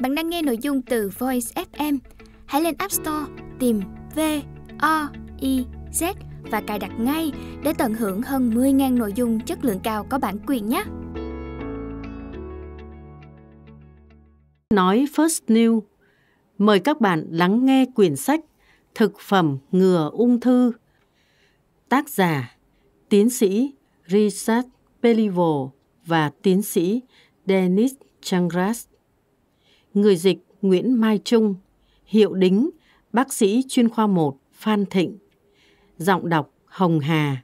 Bạn đang nghe nội dung từ Voice FM. Hãy lên App Store, tìm V O I Z và cài đặt ngay để tận hưởng hơn 10.000 nội dung chất lượng cao có bản quyền nhé. Nói First New Mời các bạn lắng nghe quyển sách Thực phẩm ngừa ung thư Tác giả, Tiến sĩ Richard Pelivo và tiến sĩ Dennis Changras Người dịch Nguyễn Mai Trung Hiệu đính Bác sĩ chuyên khoa 1 Phan Thịnh Giọng đọc Hồng Hà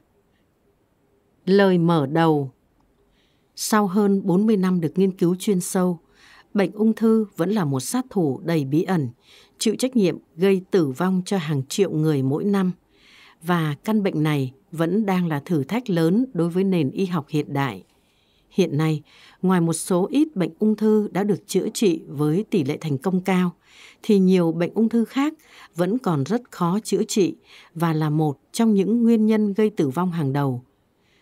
Lời mở đầu Sau hơn 40 năm được nghiên cứu chuyên sâu, bệnh ung thư vẫn là một sát thủ đầy bí ẩn, chịu trách nhiệm gây tử vong cho hàng triệu người mỗi năm. Và căn bệnh này vẫn đang là thử thách lớn đối với nền y học hiện đại. Hiện nay, ngoài một số ít bệnh ung thư đã được chữa trị với tỷ lệ thành công cao, thì nhiều bệnh ung thư khác vẫn còn rất khó chữa trị và là một trong những nguyên nhân gây tử vong hàng đầu.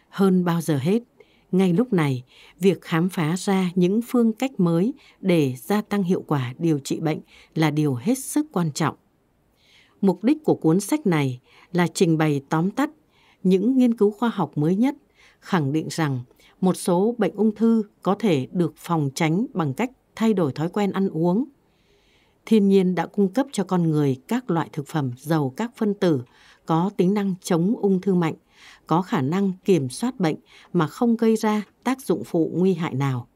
Hơn bao giờ hết, ngay lúc này, việc khám phá ra những phương cách mới để gia tăng hiệu quả điều trị bệnh là điều hết sức quan trọng. Mục đích của cuốn sách này là trình bày tóm tắt những nghiên cứu khoa học mới nhất, khẳng định rằng một số bệnh ung thư có thể được phòng tránh bằng cách thay đổi thói quen ăn uống. Thiên nhiên đã cung cấp cho con người các loại thực phẩm giàu các phân tử có tính năng chống ung thư mạnh, có khả năng kiểm soát bệnh mà không gây ra tác dụng phụ nguy hại nào.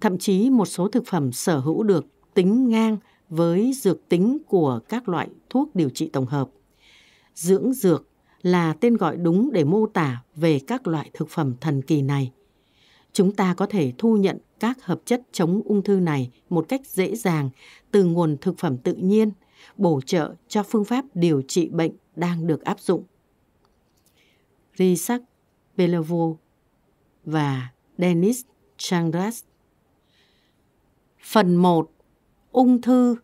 Thậm chí một số thực phẩm sở hữu được tính ngang với dược tính của các loại thuốc điều trị tổng hợp. Dưỡng dược là tên gọi đúng để mô tả về các loại thực phẩm thần kỳ này. Chúng ta có thể thu nhận các hợp chất chống ung thư này một cách dễ dàng từ nguồn thực phẩm tự nhiên, bổ trợ cho phương pháp điều trị bệnh đang được áp dụng. Risak Belevo và Dennis Chandras Phần 1 Ung thư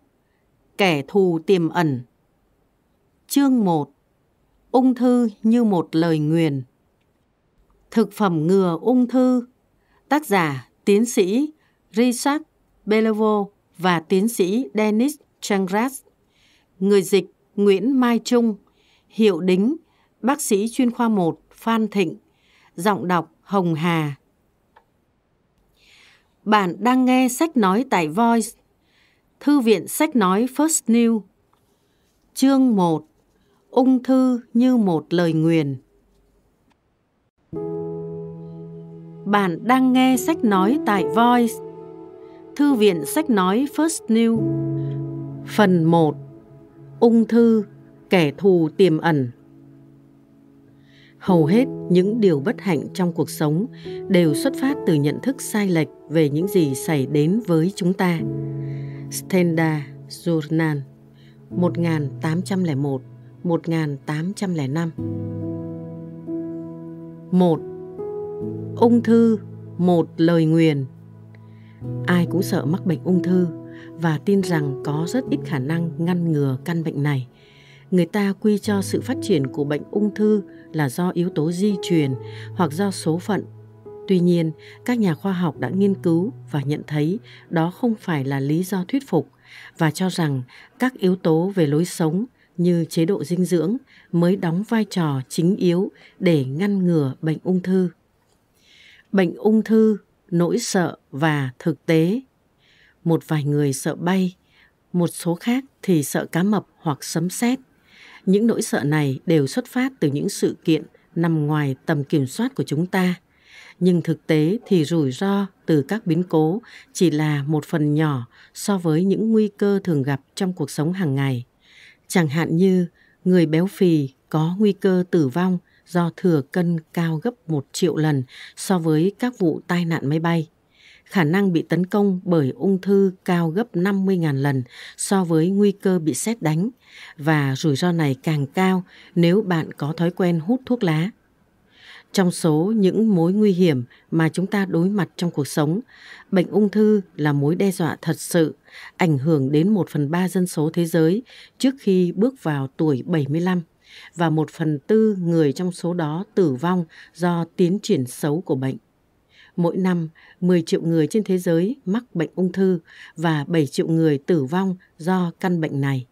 Kẻ thù tiềm ẩn Chương 1 Ung thư như một lời nguyền. Thực phẩm ngừa ung thư. Tác giả, tiến sĩ Richard Belevo và tiến sĩ Dennis Changras. Người dịch Nguyễn Mai Trung. Hiệu đính, Bác sĩ chuyên khoa 1 Phan Thịnh. Giọng đọc Hồng Hà. Bạn đang nghe sách nói tại Voice. Thư viện sách nói First New Chương 1 Ung thư như một lời nguyền. Bạn đang nghe sách nói tại Voice. Thư viện sách nói First New. Phần 1 Ung thư, kẻ thù tiềm ẩn. Hầu hết những điều bất hạnh trong cuộc sống đều xuất phát từ nhận thức sai lệch về những gì xảy đến với chúng ta. Stenda Journal 1801 1805 1. Ung thư, một lời nguyền Ai cũng sợ mắc bệnh ung thư và tin rằng có rất ít khả năng ngăn ngừa căn bệnh này. Người ta quy cho sự phát triển của bệnh ung thư là do yếu tố di truyền hoặc do số phận. Tuy nhiên, các nhà khoa học đã nghiên cứu và nhận thấy đó không phải là lý do thuyết phục và cho rằng các yếu tố về lối sống như chế độ dinh dưỡng mới đóng vai trò chính yếu để ngăn ngừa bệnh ung thư. Bệnh ung thư, nỗi sợ và thực tế. Một vài người sợ bay, một số khác thì sợ cá mập hoặc sấm sét. Những nỗi sợ này đều xuất phát từ những sự kiện nằm ngoài tầm kiểm soát của chúng ta. Nhưng thực tế thì rủi ro từ các biến cố chỉ là một phần nhỏ so với những nguy cơ thường gặp trong cuộc sống hàng ngày. Chẳng hạn như, người béo phì có nguy cơ tử vong do thừa cân cao gấp một triệu lần so với các vụ tai nạn máy bay. Khả năng bị tấn công bởi ung thư cao gấp 50.000 lần so với nguy cơ bị xét đánh và rủi ro này càng cao nếu bạn có thói quen hút thuốc lá. Trong số những mối nguy hiểm mà chúng ta đối mặt trong cuộc sống, bệnh ung thư là mối đe dọa thật sự, ảnh hưởng đến một phần ba dân số thế giới trước khi bước vào tuổi 75 và một phần tư người trong số đó tử vong do tiến triển xấu của bệnh. Mỗi năm, 10 triệu người trên thế giới mắc bệnh ung thư và 7 triệu người tử vong do căn bệnh này,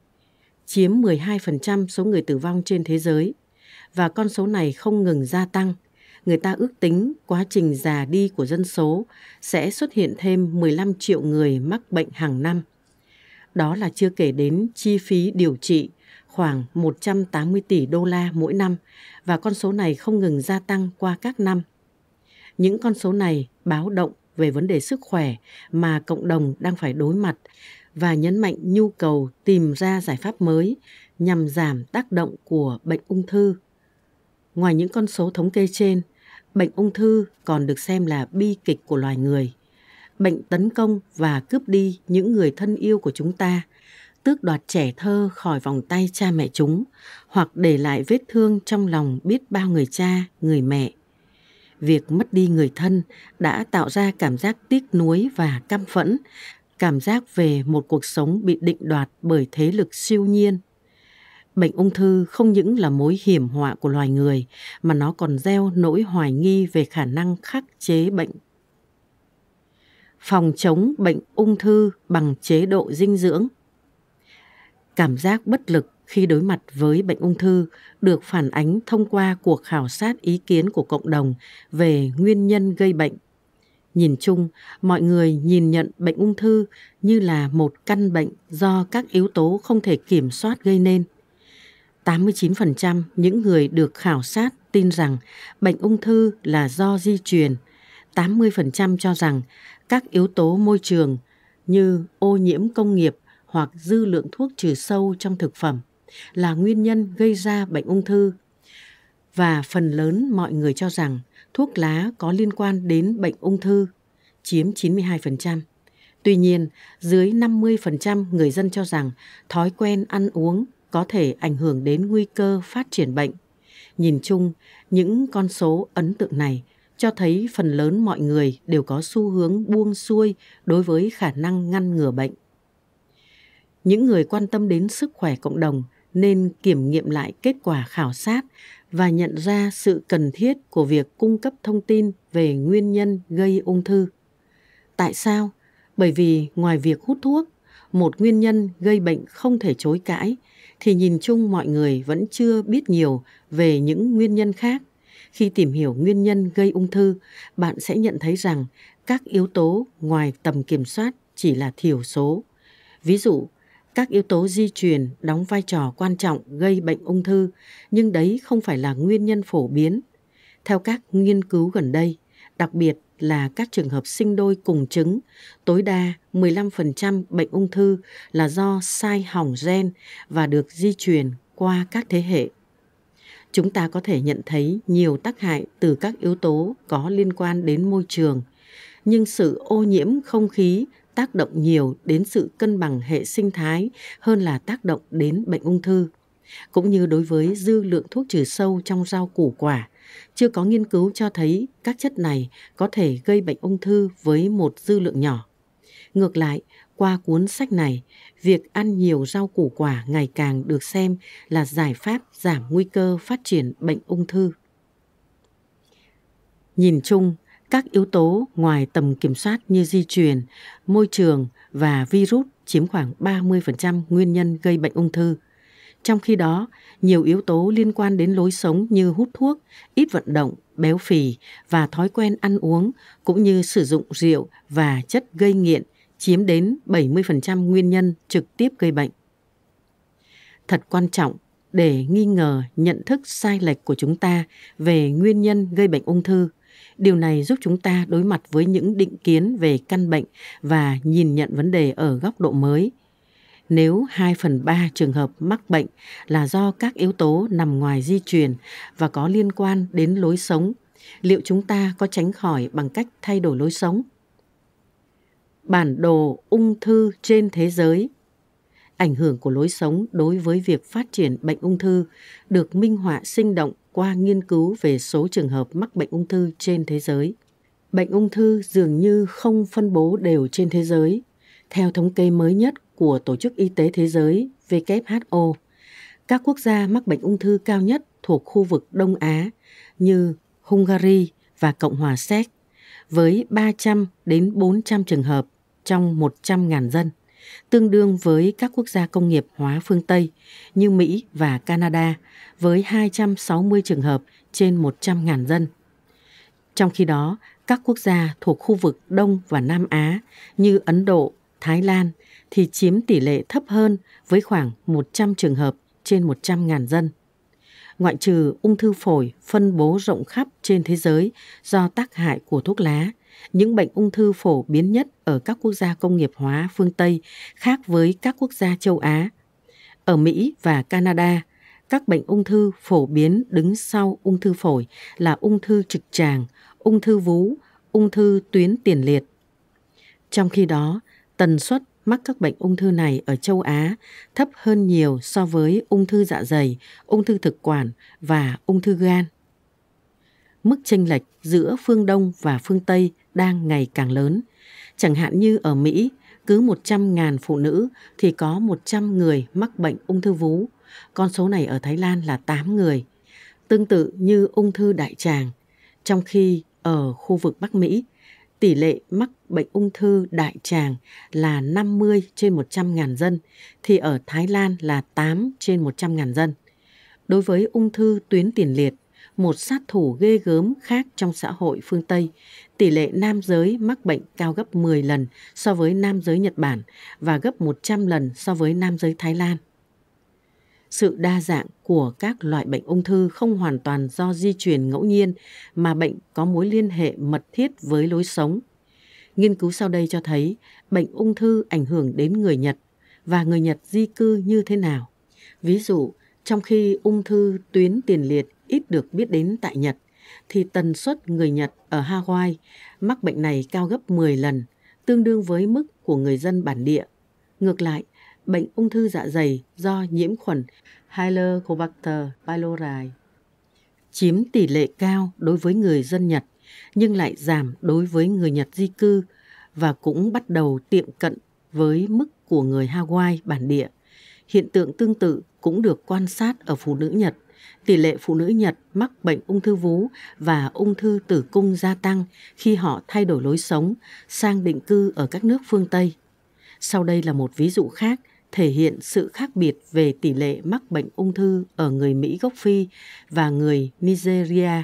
chiếm 12% số người tử vong trên thế giới. Và con số này không ngừng gia tăng. Người ta ước tính quá trình già đi của dân số sẽ xuất hiện thêm 15 triệu người mắc bệnh hàng năm. Đó là chưa kể đến chi phí điều trị khoảng 180 tỷ đô la mỗi năm và con số này không ngừng gia tăng qua các năm. Những con số này báo động về vấn đề sức khỏe mà cộng đồng đang phải đối mặt và nhấn mạnh nhu cầu tìm ra giải pháp mới nhằm giảm tác động của bệnh ung thư. Ngoài những con số thống kê trên, bệnh ung thư còn được xem là bi kịch của loài người. Bệnh tấn công và cướp đi những người thân yêu của chúng ta, tước đoạt trẻ thơ khỏi vòng tay cha mẹ chúng, hoặc để lại vết thương trong lòng biết bao người cha, người mẹ việc mất đi người thân đã tạo ra cảm giác tiếc nuối và căm phẫn, cảm giác về một cuộc sống bị định đoạt bởi thế lực siêu nhiên. Bệnh ung thư không những là mối hiểm họa của loài người mà nó còn gieo nỗi hoài nghi về khả năng khắc chế bệnh. Phòng chống bệnh ung thư bằng chế độ dinh dưỡng. Cảm giác bất lực khi đối mặt với bệnh ung thư được phản ánh thông qua cuộc khảo sát ý kiến của cộng đồng về nguyên nhân gây bệnh. Nhìn chung, mọi người nhìn nhận bệnh ung thư như là một căn bệnh do các yếu tố không thể kiểm soát gây nên. 89% những người được khảo sát tin rằng bệnh ung thư là do di truyền. 80% cho rằng các yếu tố môi trường như ô nhiễm công nghiệp hoặc dư lượng thuốc trừ sâu trong thực phẩm là nguyên nhân gây ra bệnh ung thư và phần lớn mọi người cho rằng thuốc lá có liên quan đến bệnh ung thư, chiếm 92%. Tuy nhiên, dưới 50% người dân cho rằng thói quen ăn uống có thể ảnh hưởng đến nguy cơ phát triển bệnh. Nhìn chung, những con số ấn tượng này cho thấy phần lớn mọi người đều có xu hướng buông xuôi đối với khả năng ngăn ngừa bệnh. Những người quan tâm đến sức khỏe cộng đồng nên kiểm nghiệm lại kết quả khảo sát và nhận ra sự cần thiết của việc cung cấp thông tin về nguyên nhân gây ung thư. Tại sao? Bởi vì ngoài việc hút thuốc, một nguyên nhân gây bệnh không thể chối cãi thì nhìn chung mọi người vẫn chưa biết nhiều về những nguyên nhân khác. Khi tìm hiểu nguyên nhân gây ung thư, bạn sẽ nhận thấy rằng các yếu tố ngoài tầm kiểm soát chỉ là thiểu số. Ví dụ, các yếu tố di truyền đóng vai trò quan trọng gây bệnh ung thư, nhưng đấy không phải là nguyên nhân phổ biến. Theo các nghiên cứu gần đây, đặc biệt là các trường hợp sinh đôi cùng trứng, tối đa 15% bệnh ung thư là do sai hỏng gen và được di truyền qua các thế hệ. Chúng ta có thể nhận thấy nhiều tác hại từ các yếu tố có liên quan đến môi trường, nhưng sự ô nhiễm không khí tác động nhiều đến sự cân bằng hệ sinh thái hơn là tác động đến bệnh ung thư. Cũng như đối với dư lượng thuốc trừ sâu trong rau củ quả, chưa có nghiên cứu cho thấy các chất này có thể gây bệnh ung thư với một dư lượng nhỏ. Ngược lại, qua cuốn sách này, việc ăn nhiều rau củ quả ngày càng được xem là giải pháp giảm nguy cơ phát triển bệnh ung thư. Nhìn chung, các yếu tố ngoài tầm kiểm soát như di truyền, môi trường và virus chiếm khoảng 30% nguyên nhân gây bệnh ung thư. Trong khi đó, nhiều yếu tố liên quan đến lối sống như hút thuốc, ít vận động, béo phì và thói quen ăn uống cũng như sử dụng rượu và chất gây nghiện chiếm đến 70% nguyên nhân trực tiếp gây bệnh. Thật quan trọng để nghi ngờ nhận thức sai lệch của chúng ta về nguyên nhân gây bệnh ung thư Điều này giúp chúng ta đối mặt với những định kiến về căn bệnh và nhìn nhận vấn đề ở góc độ mới. Nếu 2 phần 3 trường hợp mắc bệnh là do các yếu tố nằm ngoài di truyền và có liên quan đến lối sống, liệu chúng ta có tránh khỏi bằng cách thay đổi lối sống? Bản đồ ung thư trên thế giới Ảnh hưởng của lối sống đối với việc phát triển bệnh ung thư được minh họa sinh động qua nghiên cứu về số trường hợp mắc bệnh ung thư trên thế giới. Bệnh ung thư dường như không phân bố đều trên thế giới. Theo thống kê mới nhất của Tổ chức Y tế Thế giới WHO, các quốc gia mắc bệnh ung thư cao nhất thuộc khu vực Đông Á như Hungary và Cộng hòa Séc, với 300 đến 400 trường hợp trong 100.000 dân, tương đương với các quốc gia công nghiệp hóa phương Tây như Mỹ và Canada với 260 trường hợp trên 100.000 dân. Trong khi đó, các quốc gia thuộc khu vực Đông và Nam Á như Ấn Độ, Thái Lan thì chiếm tỷ lệ thấp hơn với khoảng 100 trường hợp trên 100.000 dân. Ngoại trừ ung thư phổi phân bố rộng khắp trên thế giới do tác hại của thuốc lá, những bệnh ung thư phổ biến nhất ở các quốc gia công nghiệp hóa phương Tây khác với các quốc gia châu Á. Ở Mỹ và Canada, các bệnh ung thư phổ biến đứng sau ung thư phổi là ung thư trực tràng, ung thư vú, ung thư tuyến tiền liệt. Trong khi đó, tần suất mắc các bệnh ung thư này ở châu Á thấp hơn nhiều so với ung thư dạ dày, ung thư thực quản và ung thư gan. Mức chênh lệch giữa phương Đông và phương Tây đang ngày càng lớn. Chẳng hạn như ở Mỹ, cứ 100.000 phụ nữ thì có 100 người mắc bệnh ung thư vú. Con số này ở Thái Lan là 8 người. Tương tự như ung thư đại tràng, trong khi ở khu vực Bắc Mỹ, tỷ lệ mắc bệnh ung thư đại tràng là 50 trên 100 ngàn dân, thì ở Thái Lan là 8 trên 100 ngàn dân. Đối với ung thư tuyến tiền liệt, một sát thủ ghê gớm khác trong xã hội phương Tây, tỷ lệ nam giới mắc bệnh cao gấp 10 lần so với nam giới Nhật Bản và gấp 100 lần so với nam giới Thái Lan. Sự đa dạng của các loại bệnh ung thư không hoàn toàn do di truyền ngẫu nhiên mà bệnh có mối liên hệ mật thiết với lối sống. Nghiên cứu sau đây cho thấy bệnh ung thư ảnh hưởng đến người Nhật và người Nhật di cư như thế nào. Ví dụ, trong khi ung thư tuyến tiền liệt ít được biết đến tại Nhật, thì tần suất người Nhật ở Hawaii mắc bệnh này cao gấp 10 lần, tương đương với mức của người dân bản địa. Ngược lại, bệnh ung thư dạ dày do nhiễm khuẩn Helicobacter pylori chiếm tỷ lệ cao đối với người dân Nhật, nhưng lại giảm đối với người Nhật di cư và cũng bắt đầu tiệm cận với mức của người Hawaii bản địa. Hiện tượng tương tự cũng được quan sát ở phụ nữ Nhật. Tỷ lệ phụ nữ Nhật mắc bệnh ung thư vú và ung thư tử cung gia tăng khi họ thay đổi lối sống sang định cư ở các nước phương Tây. Sau đây là một ví dụ khác thể hiện sự khác biệt về tỷ lệ mắc bệnh ung thư ở người Mỹ gốc Phi và người Nigeria.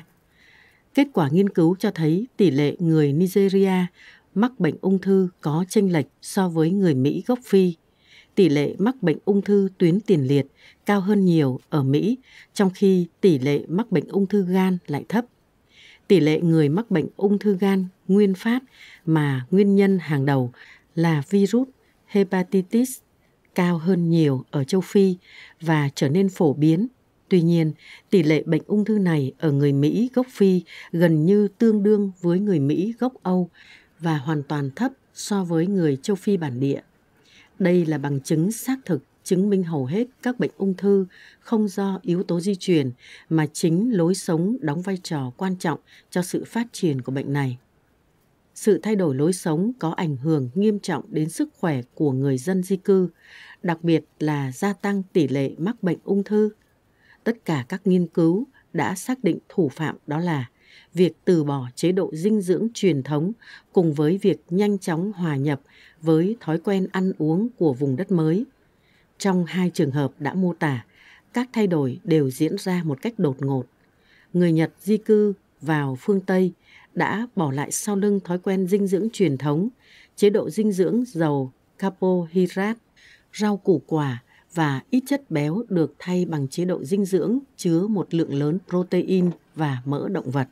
Kết quả nghiên cứu cho thấy tỷ lệ người Nigeria mắc bệnh ung thư có chênh lệch so với người Mỹ gốc Phi. Tỷ lệ mắc bệnh ung thư tuyến tiền liệt cao hơn nhiều ở Mỹ, trong khi tỷ lệ mắc bệnh ung thư gan lại thấp. Tỷ lệ người mắc bệnh ung thư gan nguyên phát mà nguyên nhân hàng đầu là virus hepatitis cao hơn nhiều ở châu Phi và trở nên phổ biến. Tuy nhiên, tỷ lệ bệnh ung thư này ở người Mỹ gốc Phi gần như tương đương với người Mỹ gốc Âu và hoàn toàn thấp so với người châu Phi bản địa. Đây là bằng chứng xác thực chứng minh hầu hết các bệnh ung thư không do yếu tố di truyền mà chính lối sống đóng vai trò quan trọng cho sự phát triển của bệnh này sự thay đổi lối sống có ảnh hưởng nghiêm trọng đến sức khỏe của người dân di cư, đặc biệt là gia tăng tỷ lệ mắc bệnh ung thư. Tất cả các nghiên cứu đã xác định thủ phạm đó là việc từ bỏ chế độ dinh dưỡng truyền thống cùng với việc nhanh chóng hòa nhập với thói quen ăn uống của vùng đất mới. Trong hai trường hợp đã mô tả, các thay đổi đều diễn ra một cách đột ngột. Người Nhật di cư vào phương Tây đã bỏ lại sau lưng thói quen dinh dưỡng truyền thống, chế độ dinh dưỡng giàu carbohydrate, rau củ quả và ít chất béo được thay bằng chế độ dinh dưỡng chứa một lượng lớn protein và mỡ động vật.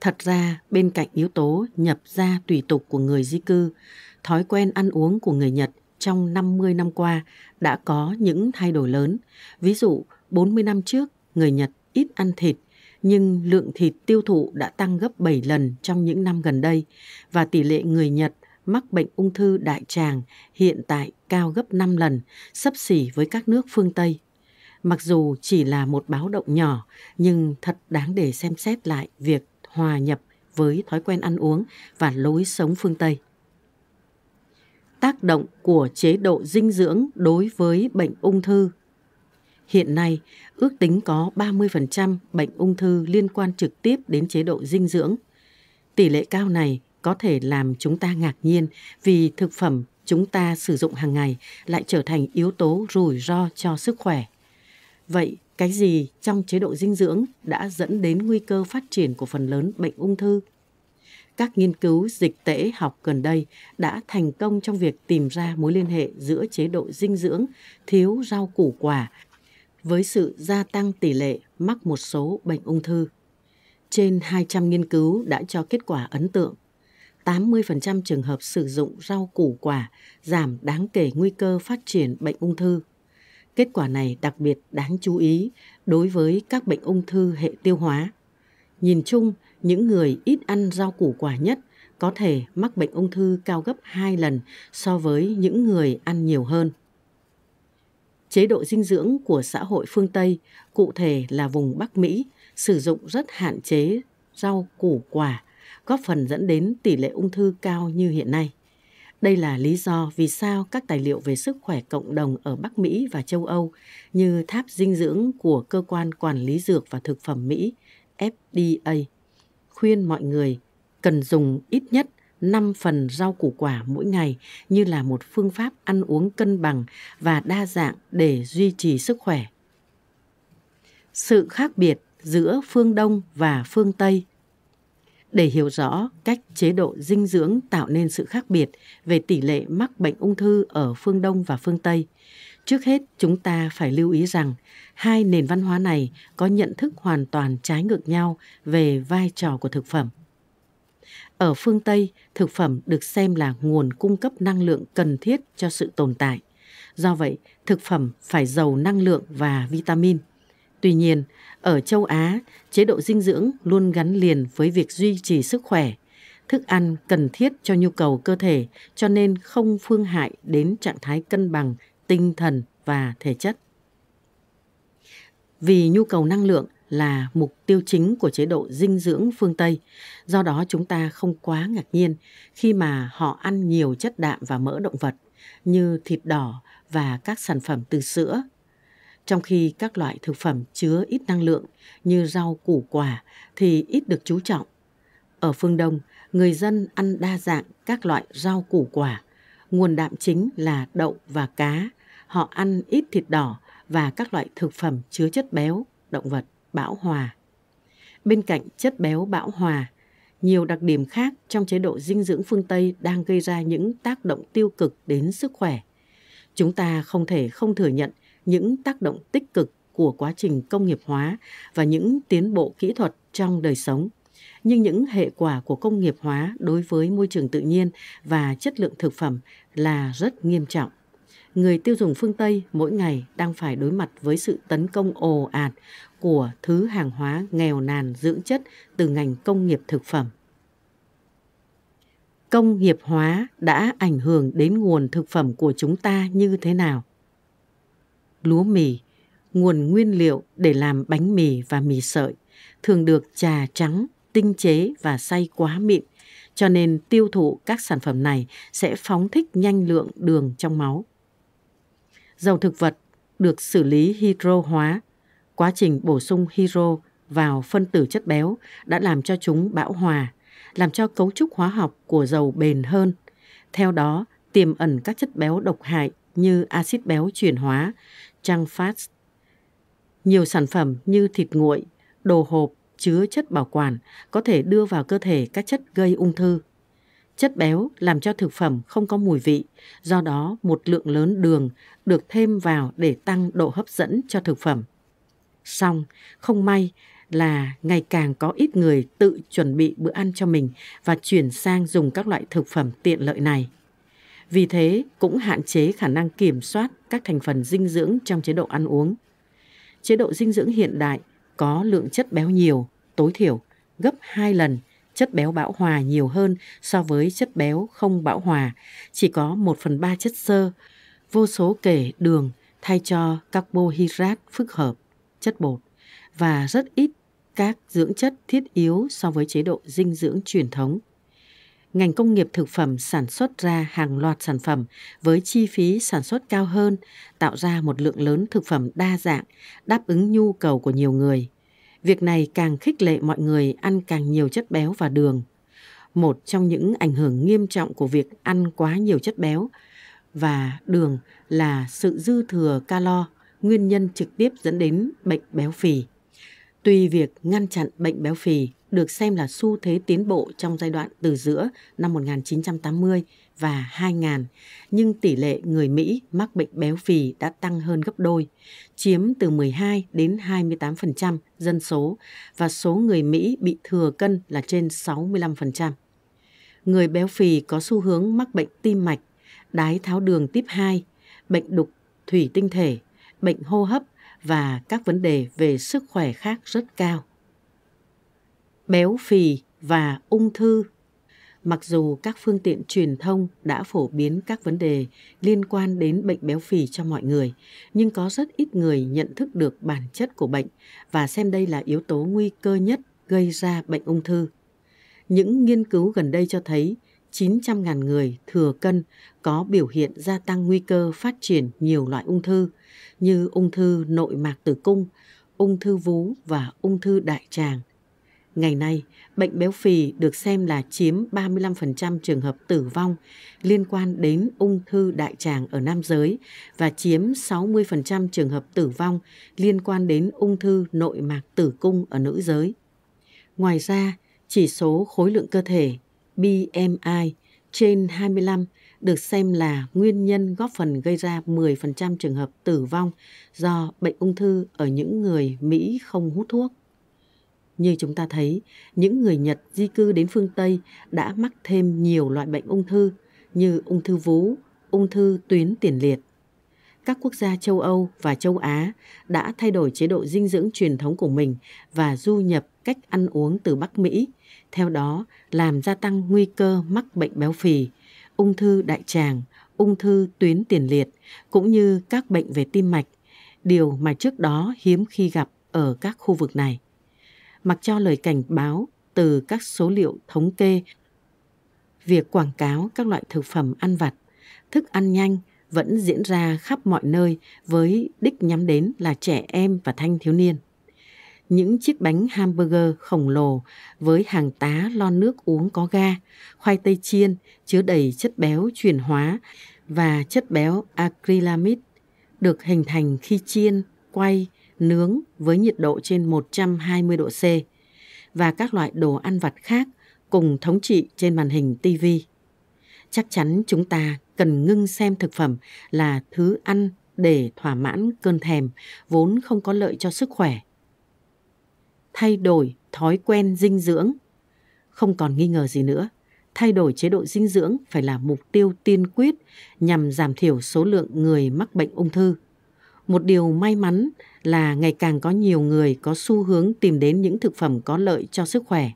Thật ra, bên cạnh yếu tố nhập ra tùy tục của người di cư, thói quen ăn uống của người Nhật trong 50 năm qua đã có những thay đổi lớn. Ví dụ, 40 năm trước, người Nhật ít ăn thịt nhưng lượng thịt tiêu thụ đã tăng gấp 7 lần trong những năm gần đây và tỷ lệ người Nhật mắc bệnh ung thư đại tràng hiện tại cao gấp 5 lần, sấp xỉ với các nước phương Tây. Mặc dù chỉ là một báo động nhỏ, nhưng thật đáng để xem xét lại việc hòa nhập với thói quen ăn uống và lối sống phương Tây. Tác động của chế độ dinh dưỡng đối với bệnh ung thư Hiện nay, ước tính có 30% bệnh ung thư liên quan trực tiếp đến chế độ dinh dưỡng. Tỷ lệ cao này có thể làm chúng ta ngạc nhiên vì thực phẩm chúng ta sử dụng hàng ngày lại trở thành yếu tố rủi ro cho sức khỏe. Vậy cái gì trong chế độ dinh dưỡng đã dẫn đến nguy cơ phát triển của phần lớn bệnh ung thư? Các nghiên cứu dịch tễ học gần đây đã thành công trong việc tìm ra mối liên hệ giữa chế độ dinh dưỡng, thiếu rau củ quả với sự gia tăng tỷ lệ mắc một số bệnh ung thư. Trên 200 nghiên cứu đã cho kết quả ấn tượng. 80% trường hợp sử dụng rau củ quả giảm đáng kể nguy cơ phát triển bệnh ung thư. Kết quả này đặc biệt đáng chú ý đối với các bệnh ung thư hệ tiêu hóa. Nhìn chung, những người ít ăn rau củ quả nhất có thể mắc bệnh ung thư cao gấp 2 lần so với những người ăn nhiều hơn. Chế độ dinh dưỡng của xã hội phương Tây, cụ thể là vùng Bắc Mỹ, sử dụng rất hạn chế rau củ quả, góp phần dẫn đến tỷ lệ ung thư cao như hiện nay. Đây là lý do vì sao các tài liệu về sức khỏe cộng đồng ở Bắc Mỹ và châu Âu như tháp dinh dưỡng của cơ quan quản lý dược và thực phẩm Mỹ FDA khuyên mọi người cần dùng ít nhất 5 phần rau củ quả mỗi ngày như là một phương pháp ăn uống cân bằng và đa dạng để duy trì sức khỏe. Sự khác biệt giữa phương Đông và phương Tây để hiểu rõ cách chế độ dinh dưỡng tạo nên sự khác biệt về tỷ lệ mắc bệnh ung thư ở phương Đông và phương Tây. Trước hết, chúng ta phải lưu ý rằng hai nền văn hóa này có nhận thức hoàn toàn trái ngược nhau về vai trò của thực phẩm. Ở phương Tây, thực phẩm được xem là nguồn cung cấp năng lượng cần thiết cho sự tồn tại. Do vậy, thực phẩm phải giàu năng lượng và vitamin. Tuy nhiên, ở châu Á, chế độ dinh dưỡng luôn gắn liền với việc duy trì sức khỏe. Thức ăn cần thiết cho nhu cầu cơ thể cho nên không phương hại đến trạng thái cân bằng tinh thần và thể chất. Vì nhu cầu năng lượng là mục tiêu chính của chế độ dinh dưỡng phương Tây, do đó chúng ta không quá ngạc nhiên khi mà họ ăn nhiều chất đạm và mỡ động vật như thịt đỏ và các sản phẩm từ sữa. Trong khi các loại thực phẩm chứa ít năng lượng như rau củ quả thì ít được chú trọng. Ở phương Đông, người dân ăn đa dạng các loại rau củ quả. Nguồn đạm chính là đậu và cá. Họ ăn ít thịt đỏ và các loại thực phẩm chứa chất béo, động vật bão hòa. Bên cạnh chất béo bão hòa, nhiều đặc điểm khác trong chế độ dinh dưỡng phương Tây đang gây ra những tác động tiêu cực đến sức khỏe. Chúng ta không thể không thừa nhận những tác động tích cực của quá trình công nghiệp hóa và những tiến bộ kỹ thuật trong đời sống. Nhưng những hệ quả của công nghiệp hóa đối với môi trường tự nhiên và chất lượng thực phẩm là rất nghiêm trọng người tiêu dùng phương Tây mỗi ngày đang phải đối mặt với sự tấn công ồ ạt của thứ hàng hóa nghèo nàn dưỡng chất từ ngành công nghiệp thực phẩm. Công nghiệp hóa đã ảnh hưởng đến nguồn thực phẩm của chúng ta như thế nào? Lúa mì, nguồn nguyên liệu để làm bánh mì và mì sợi, thường được trà trắng, tinh chế và xay quá mịn, cho nên tiêu thụ các sản phẩm này sẽ phóng thích nhanh lượng đường trong máu dầu thực vật được xử lý hydro hóa. Quá trình bổ sung hydro vào phân tử chất béo đã làm cho chúng bão hòa, làm cho cấu trúc hóa học của dầu bền hơn. Theo đó, tiềm ẩn các chất béo độc hại như axit béo chuyển hóa, trans fat. Nhiều sản phẩm như thịt nguội, đồ hộp chứa chất bảo quản có thể đưa vào cơ thể các chất gây ung thư. Chất béo làm cho thực phẩm không có mùi vị, do đó một lượng lớn đường được thêm vào để tăng độ hấp dẫn cho thực phẩm. Xong, không may là ngày càng có ít người tự chuẩn bị bữa ăn cho mình và chuyển sang dùng các loại thực phẩm tiện lợi này. Vì thế cũng hạn chế khả năng kiểm soát các thành phần dinh dưỡng trong chế độ ăn uống. Chế độ dinh dưỡng hiện đại có lượng chất béo nhiều, tối thiểu gấp 2 lần chất béo bão hòa nhiều hơn so với chất béo không bão hòa, chỉ có 1 phần 3 chất xơ, vô số kể đường thay cho carbohydrate phức hợp, chất bột và rất ít các dưỡng chất thiết yếu so với chế độ dinh dưỡng truyền thống. Ngành công nghiệp thực phẩm sản xuất ra hàng loạt sản phẩm với chi phí sản xuất cao hơn, tạo ra một lượng lớn thực phẩm đa dạng, đáp ứng nhu cầu của nhiều người. Việc này càng khích lệ mọi người ăn càng nhiều chất béo và đường. một trong những ảnh hưởng nghiêm trọng của việc ăn quá nhiều chất béo và đường là sự dư thừa calo, nguyên nhân trực tiếp dẫn đến bệnh béo phì. Tuy việc ngăn chặn bệnh béo phì được xem là xu thế tiến bộ trong giai đoạn từ giữa năm 1980 và 2000, nhưng tỷ lệ người Mỹ mắc bệnh béo phì đã tăng hơn gấp đôi, chiếm từ 12 đến 28% dân số và số người Mỹ bị thừa cân là trên 65%. Người béo phì có xu hướng mắc bệnh tim mạch, đái tháo đường tiếp 2, bệnh đục, thủy tinh thể, bệnh hô hấp và các vấn đề về sức khỏe khác rất cao. Béo phì và ung thư Mặc dù các phương tiện truyền thông đã phổ biến các vấn đề liên quan đến bệnh béo phì cho mọi người, nhưng có rất ít người nhận thức được bản chất của bệnh và xem đây là yếu tố nguy cơ nhất gây ra bệnh ung thư. Những nghiên cứu gần đây cho thấy 900.000 người thừa cân có biểu hiện gia tăng nguy cơ phát triển nhiều loại ung thư như ung thư nội mạc tử cung, ung thư vú và ung thư đại tràng. Ngày nay, bệnh béo phì được xem là chiếm 35% trường hợp tử vong liên quan đến ung thư đại tràng ở nam giới và chiếm 60% trường hợp tử vong liên quan đến ung thư nội mạc tử cung ở nữ giới. Ngoài ra, chỉ số khối lượng cơ thể BMI trên 25 được xem là nguyên nhân góp phần gây ra 10% trường hợp tử vong do bệnh ung thư ở những người Mỹ không hút thuốc. Như chúng ta thấy, những người Nhật di cư đến phương Tây đã mắc thêm nhiều loại bệnh ung thư như ung thư vú, ung thư tuyến tiền liệt. Các quốc gia châu Âu và châu Á đã thay đổi chế độ dinh dưỡng truyền thống của mình và du nhập cách ăn uống từ Bắc Mỹ, theo đó làm gia tăng nguy cơ mắc bệnh béo phì, ung thư đại tràng, ung thư tuyến tiền liệt cũng như các bệnh về tim mạch, điều mà trước đó hiếm khi gặp ở các khu vực này mặc cho lời cảnh báo từ các số liệu thống kê việc quảng cáo các loại thực phẩm ăn vặt, thức ăn nhanh vẫn diễn ra khắp mọi nơi với đích nhắm đến là trẻ em và thanh thiếu niên. Những chiếc bánh hamburger khổng lồ với hàng tá lon nước uống có ga, khoai tây chiên chứa đầy chất béo chuyển hóa và chất béo acrylamide được hình thành khi chiên, quay nướng với nhiệt độ trên 120 độ C và các loại đồ ăn vặt khác cùng thống trị trên màn hình TV. Chắc chắn chúng ta cần ngưng xem thực phẩm là thứ ăn để thỏa mãn cơn thèm vốn không có lợi cho sức khỏe. Thay đổi thói quen dinh dưỡng không còn nghi ngờ gì nữa thay đổi chế độ dinh dưỡng phải là mục tiêu tiên quyết nhằm giảm thiểu số lượng người mắc bệnh ung thư một điều may mắn là ngày càng có nhiều người có xu hướng tìm đến những thực phẩm có lợi cho sức khỏe.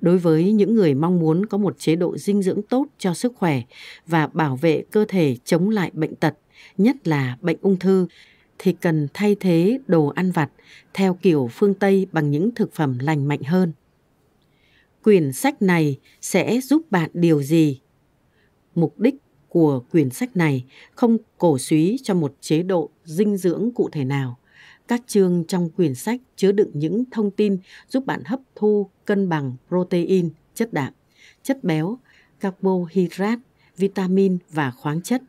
Đối với những người mong muốn có một chế độ dinh dưỡng tốt cho sức khỏe và bảo vệ cơ thể chống lại bệnh tật, nhất là bệnh ung thư, thì cần thay thế đồ ăn vặt theo kiểu phương Tây bằng những thực phẩm lành mạnh hơn. Quyển sách này sẽ giúp bạn điều gì? Mục đích của quyển sách này không cổ suý cho một chế độ dinh dưỡng cụ thể nào. Các chương trong quyển sách chứa đựng những thông tin giúp bạn hấp thu cân bằng protein, chất đạm, chất béo, carbohydrate, vitamin và khoáng chất.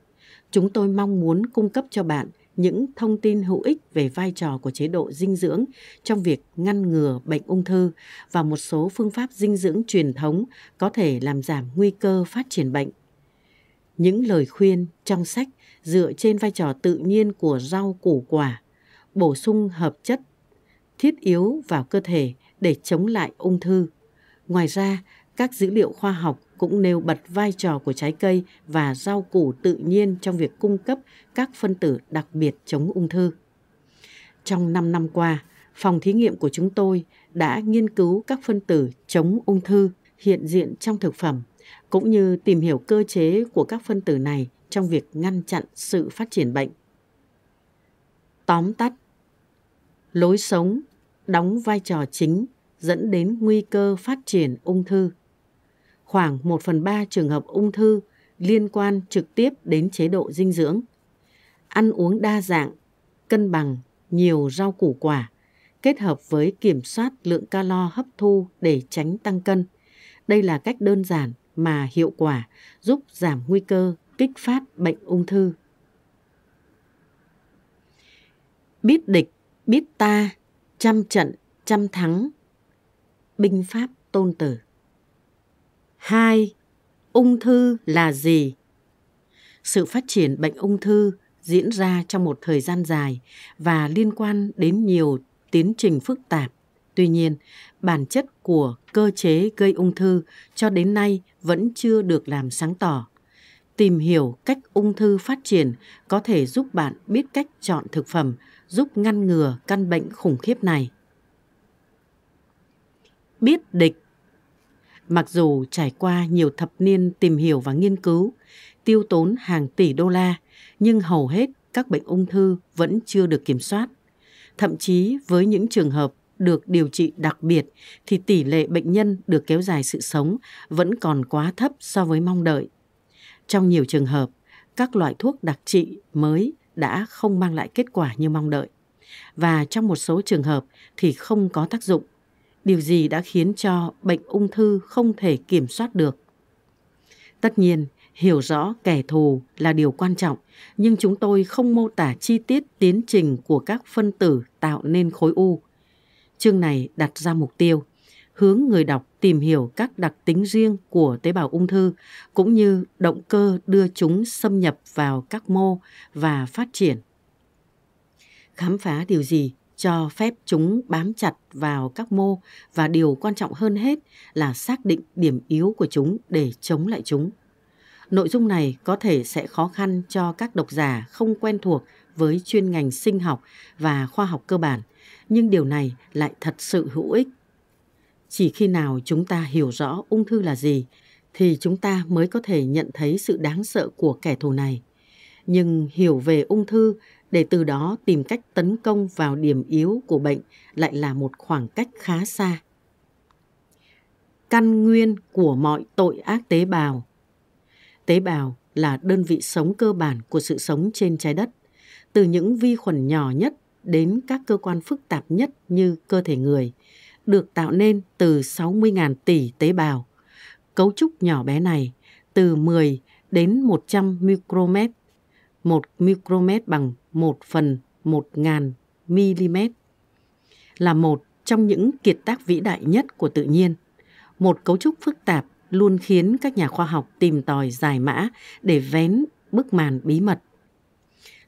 Chúng tôi mong muốn cung cấp cho bạn những thông tin hữu ích về vai trò của chế độ dinh dưỡng trong việc ngăn ngừa bệnh ung thư và một số phương pháp dinh dưỡng truyền thống có thể làm giảm nguy cơ phát triển bệnh những lời khuyên trong sách dựa trên vai trò tự nhiên của rau củ quả, bổ sung hợp chất thiết yếu vào cơ thể để chống lại ung thư. Ngoài ra, các dữ liệu khoa học cũng nêu bật vai trò của trái cây và rau củ tự nhiên trong việc cung cấp các phân tử đặc biệt chống ung thư. Trong 5 năm qua, phòng thí nghiệm của chúng tôi đã nghiên cứu các phân tử chống ung thư hiện diện trong thực phẩm cũng như tìm hiểu cơ chế của các phân tử này trong việc ngăn chặn sự phát triển bệnh. Tóm tắt, lối sống đóng vai trò chính dẫn đến nguy cơ phát triển ung thư. Khoảng 1 phần 3 trường hợp ung thư liên quan trực tiếp đến chế độ dinh dưỡng. Ăn uống đa dạng, cân bằng, nhiều rau củ quả, kết hợp với kiểm soát lượng calo hấp thu để tránh tăng cân Đây là cách đơn giản mà hiệu quả giúp giảm nguy cơ kích phát bệnh ung thư. Biết địch, biết ta, trăm trận, trăm thắng. Binh pháp tôn tử. 2. Ung thư là gì? Sự phát triển bệnh ung thư diễn ra trong một thời gian dài và liên quan đến nhiều tiến trình phức tạp. Tuy nhiên, bản chất của cơ chế gây ung thư cho đến nay vẫn chưa được làm sáng tỏ. Tìm hiểu cách ung thư phát triển có thể giúp bạn biết cách chọn thực phẩm giúp ngăn ngừa căn bệnh khủng khiếp này. Biết địch Mặc dù trải qua nhiều thập niên tìm hiểu và nghiên cứu, tiêu tốn hàng tỷ đô la, nhưng hầu hết các bệnh ung thư vẫn chưa được kiểm soát. Thậm chí với những trường hợp được điều trị đặc biệt thì tỷ lệ bệnh nhân được kéo dài sự sống vẫn còn quá thấp so với mong đợi. Trong nhiều trường hợp, các loại thuốc đặc trị mới đã không mang lại kết quả như mong đợi. Và trong một số trường hợp thì không có tác dụng. Điều gì đã khiến cho bệnh ung thư không thể kiểm soát được? Tất nhiên, hiểu rõ kẻ thù là điều quan trọng, nhưng chúng tôi không mô tả chi tiết tiến trình của các phân tử tạo nên khối u. Chương này đặt ra mục tiêu hướng người đọc tìm hiểu các đặc tính riêng của tế bào ung thư cũng như động cơ đưa chúng xâm nhập vào các mô và phát triển. Khám phá điều gì cho phép chúng bám chặt vào các mô và điều quan trọng hơn hết là xác định điểm yếu của chúng để chống lại chúng. Nội dung này có thể sẽ khó khăn cho các độc giả không quen thuộc với chuyên ngành sinh học và khoa học cơ bản, nhưng điều này lại thật sự hữu ích. Chỉ khi nào chúng ta hiểu rõ ung thư là gì thì chúng ta mới có thể nhận thấy sự đáng sợ của kẻ thù này. Nhưng hiểu về ung thư để từ đó tìm cách tấn công vào điểm yếu của bệnh lại là một khoảng cách khá xa. Căn nguyên của mọi tội ác tế bào Tế bào là đơn vị sống cơ bản của sự sống trên trái đất, từ những vi khuẩn nhỏ nhất đến các cơ quan phức tạp nhất như cơ thể người, được tạo nên từ 60.000 tỷ tế bào. Cấu trúc nhỏ bé này từ 10 đến 100 micromet, một micromet bằng 1 phần 1 ngàn mm, là một trong những kiệt tác vĩ đại nhất của tự nhiên. Một cấu trúc phức tạp luôn khiến các nhà khoa học tìm tòi giải mã để vén bức màn bí mật.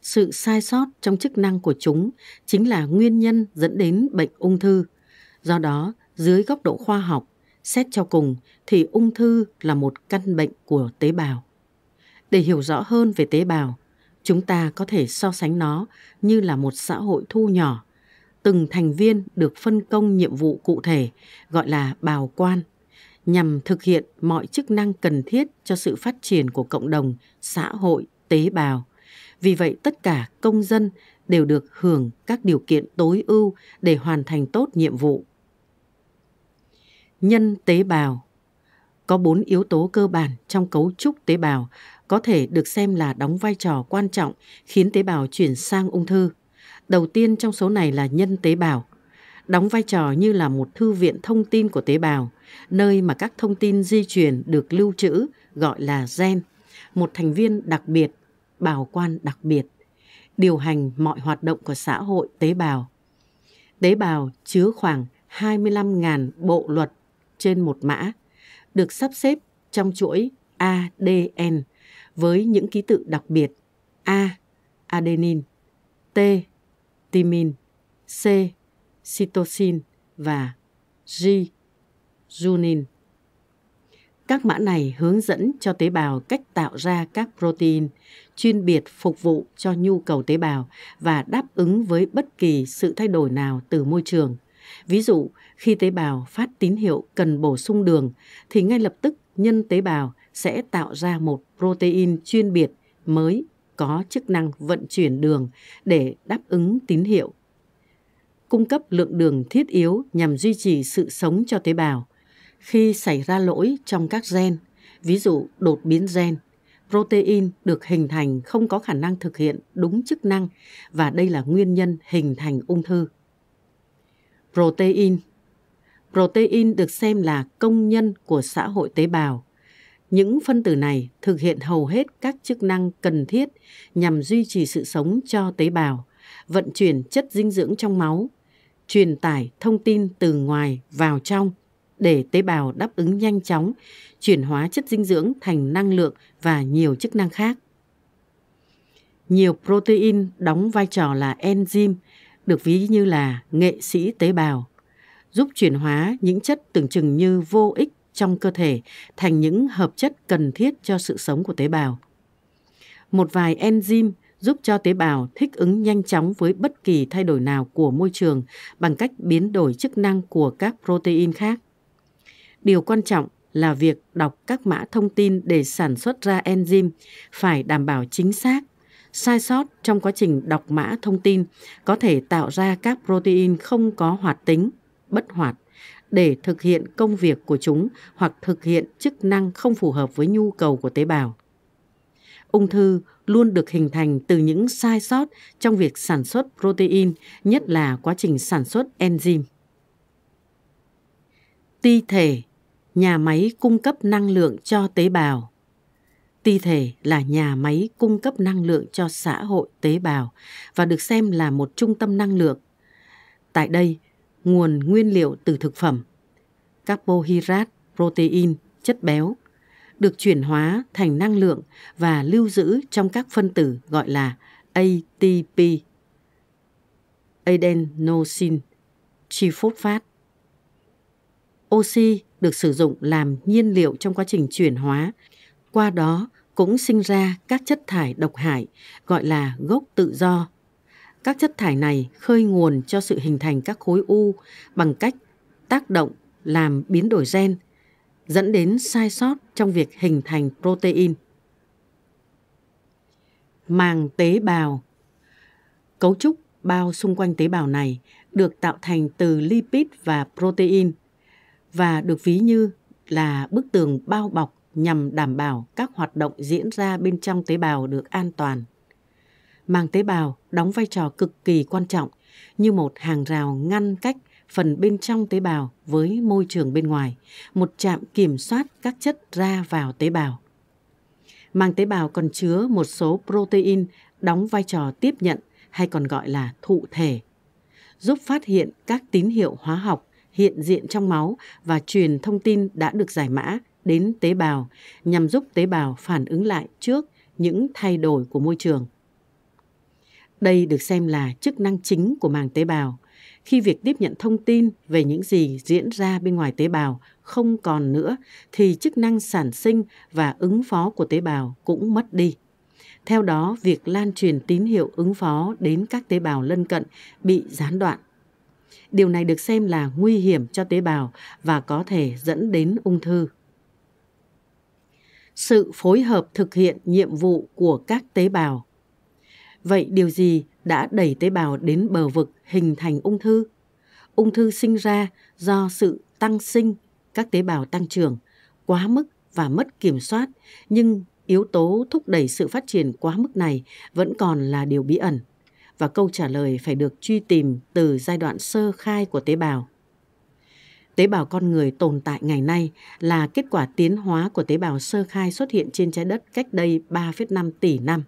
Sự sai sót trong chức năng của chúng chính là nguyên nhân dẫn đến bệnh ung thư. Do đó, dưới góc độ khoa học, xét cho cùng thì ung thư là một căn bệnh của tế bào. Để hiểu rõ hơn về tế bào, chúng ta có thể so sánh nó như là một xã hội thu nhỏ. Từng thành viên được phân công nhiệm vụ cụ thể gọi là bào quan nhằm thực hiện mọi chức năng cần thiết cho sự phát triển của cộng đồng, xã hội, tế bào. Vì vậy tất cả công dân đều được hưởng các điều kiện tối ưu để hoàn thành tốt nhiệm vụ. Nhân tế bào có bốn yếu tố cơ bản trong cấu trúc tế bào có thể được xem là đóng vai trò quan trọng khiến tế bào chuyển sang ung thư. Đầu tiên trong số này là nhân tế bào, đóng vai trò như là một thư viện thông tin của tế bào, nơi mà các thông tin di truyền được lưu trữ gọi là gen, một thành viên đặc biệt, bảo quan đặc biệt, điều hành mọi hoạt động của xã hội tế bào. Tế bào chứa khoảng 25.000 bộ luật trên một mã, được sắp xếp trong chuỗi ADN với những ký tự đặc biệt A. Adenine T. Timin, C, cytosine và G. Junin. Các mã này hướng dẫn cho tế bào cách tạo ra các protein chuyên biệt phục vụ cho nhu cầu tế bào và đáp ứng với bất kỳ sự thay đổi nào từ môi trường. Ví dụ, khi tế bào phát tín hiệu cần bổ sung đường thì ngay lập tức nhân tế bào sẽ tạo ra một protein chuyên biệt mới có chức năng vận chuyển đường để đáp ứng tín hiệu cung cấp lượng đường thiết yếu nhằm duy trì sự sống cho tế bào. Khi xảy ra lỗi trong các gen, ví dụ đột biến gen, protein được hình thành không có khả năng thực hiện đúng chức năng và đây là nguyên nhân hình thành ung thư. Protein Protein được xem là công nhân của xã hội tế bào. Những phân tử này thực hiện hầu hết các chức năng cần thiết nhằm duy trì sự sống cho tế bào, vận chuyển chất dinh dưỡng trong máu, truyền tải thông tin từ ngoài vào trong để tế bào đáp ứng nhanh chóng, chuyển hóa chất dinh dưỡng thành năng lượng và nhiều chức năng khác. Nhiều protein đóng vai trò là enzyme, được ví như là nghệ sĩ tế bào, giúp chuyển hóa những chất tưởng chừng như vô ích trong cơ thể thành những hợp chất cần thiết cho sự sống của tế bào. Một vài enzyme giúp cho tế bào thích ứng nhanh chóng với bất kỳ thay đổi nào của môi trường bằng cách biến đổi chức năng của các protein khác. Điều quan trọng là việc đọc các mã thông tin để sản xuất ra enzyme phải đảm bảo chính xác. Sai sót trong quá trình đọc mã thông tin có thể tạo ra các protein không có hoạt tính, bất hoạt để thực hiện công việc của chúng hoặc thực hiện chức năng không phù hợp với nhu cầu của tế bào. Ung thư luôn được hình thành từ những sai sót trong việc sản xuất protein, nhất là quá trình sản xuất enzyme. Ti thể, nhà máy cung cấp năng lượng cho tế bào. Ti thể là nhà máy cung cấp năng lượng cho xã hội tế bào và được xem là một trung tâm năng lượng. Tại đây, nguồn nguyên liệu từ thực phẩm, carbohydrate, protein, chất béo được chuyển hóa thành năng lượng và lưu giữ trong các phân tử gọi là ATP, adenosine triphosphate. Oxy được sử dụng làm nhiên liệu trong quá trình chuyển hóa, qua đó cũng sinh ra các chất thải độc hại, gọi là gốc tự do. Các chất thải này khơi nguồn cho sự hình thành các khối u bằng cách tác động, làm biến đổi gen, dẫn đến sai sót trong việc hình thành protein. Màng tế bào Cấu trúc bao xung quanh tế bào này được tạo thành từ lipid và protein và được ví như là bức tường bao bọc nhằm đảm bảo các hoạt động diễn ra bên trong tế bào được an toàn. Màng tế bào đóng vai trò cực kỳ quan trọng như một hàng rào ngăn cách phần bên trong tế bào với môi trường bên ngoài, một trạm kiểm soát các chất ra vào tế bào. Màng tế bào còn chứa một số protein đóng vai trò tiếp nhận hay còn gọi là thụ thể, giúp phát hiện các tín hiệu hóa học hiện diện trong máu và truyền thông tin đã được giải mã đến tế bào nhằm giúp tế bào phản ứng lại trước những thay đổi của môi trường. Đây được xem là chức năng chính của màng tế bào, khi việc tiếp nhận thông tin về những gì diễn ra bên ngoài tế bào không còn nữa thì chức năng sản sinh và ứng phó của tế bào cũng mất đi. Theo đó, việc lan truyền tín hiệu ứng phó đến các tế bào lân cận bị gián đoạn. Điều này được xem là nguy hiểm cho tế bào và có thể dẫn đến ung thư. Sự phối hợp thực hiện nhiệm vụ của các tế bào. Vậy điều gì đã đẩy tế bào đến bờ vực hình thành ung thư. Ung thư sinh ra do sự tăng sinh các tế bào tăng trưởng quá mức và mất kiểm soát, nhưng yếu tố thúc đẩy sự phát triển quá mức này vẫn còn là điều bí ẩn và câu trả lời phải được truy tìm từ giai đoạn sơ khai của tế bào. Tế bào con người tồn tại ngày nay là kết quả tiến hóa của tế bào sơ khai xuất hiện trên trái đất cách đây 3,5 tỷ năm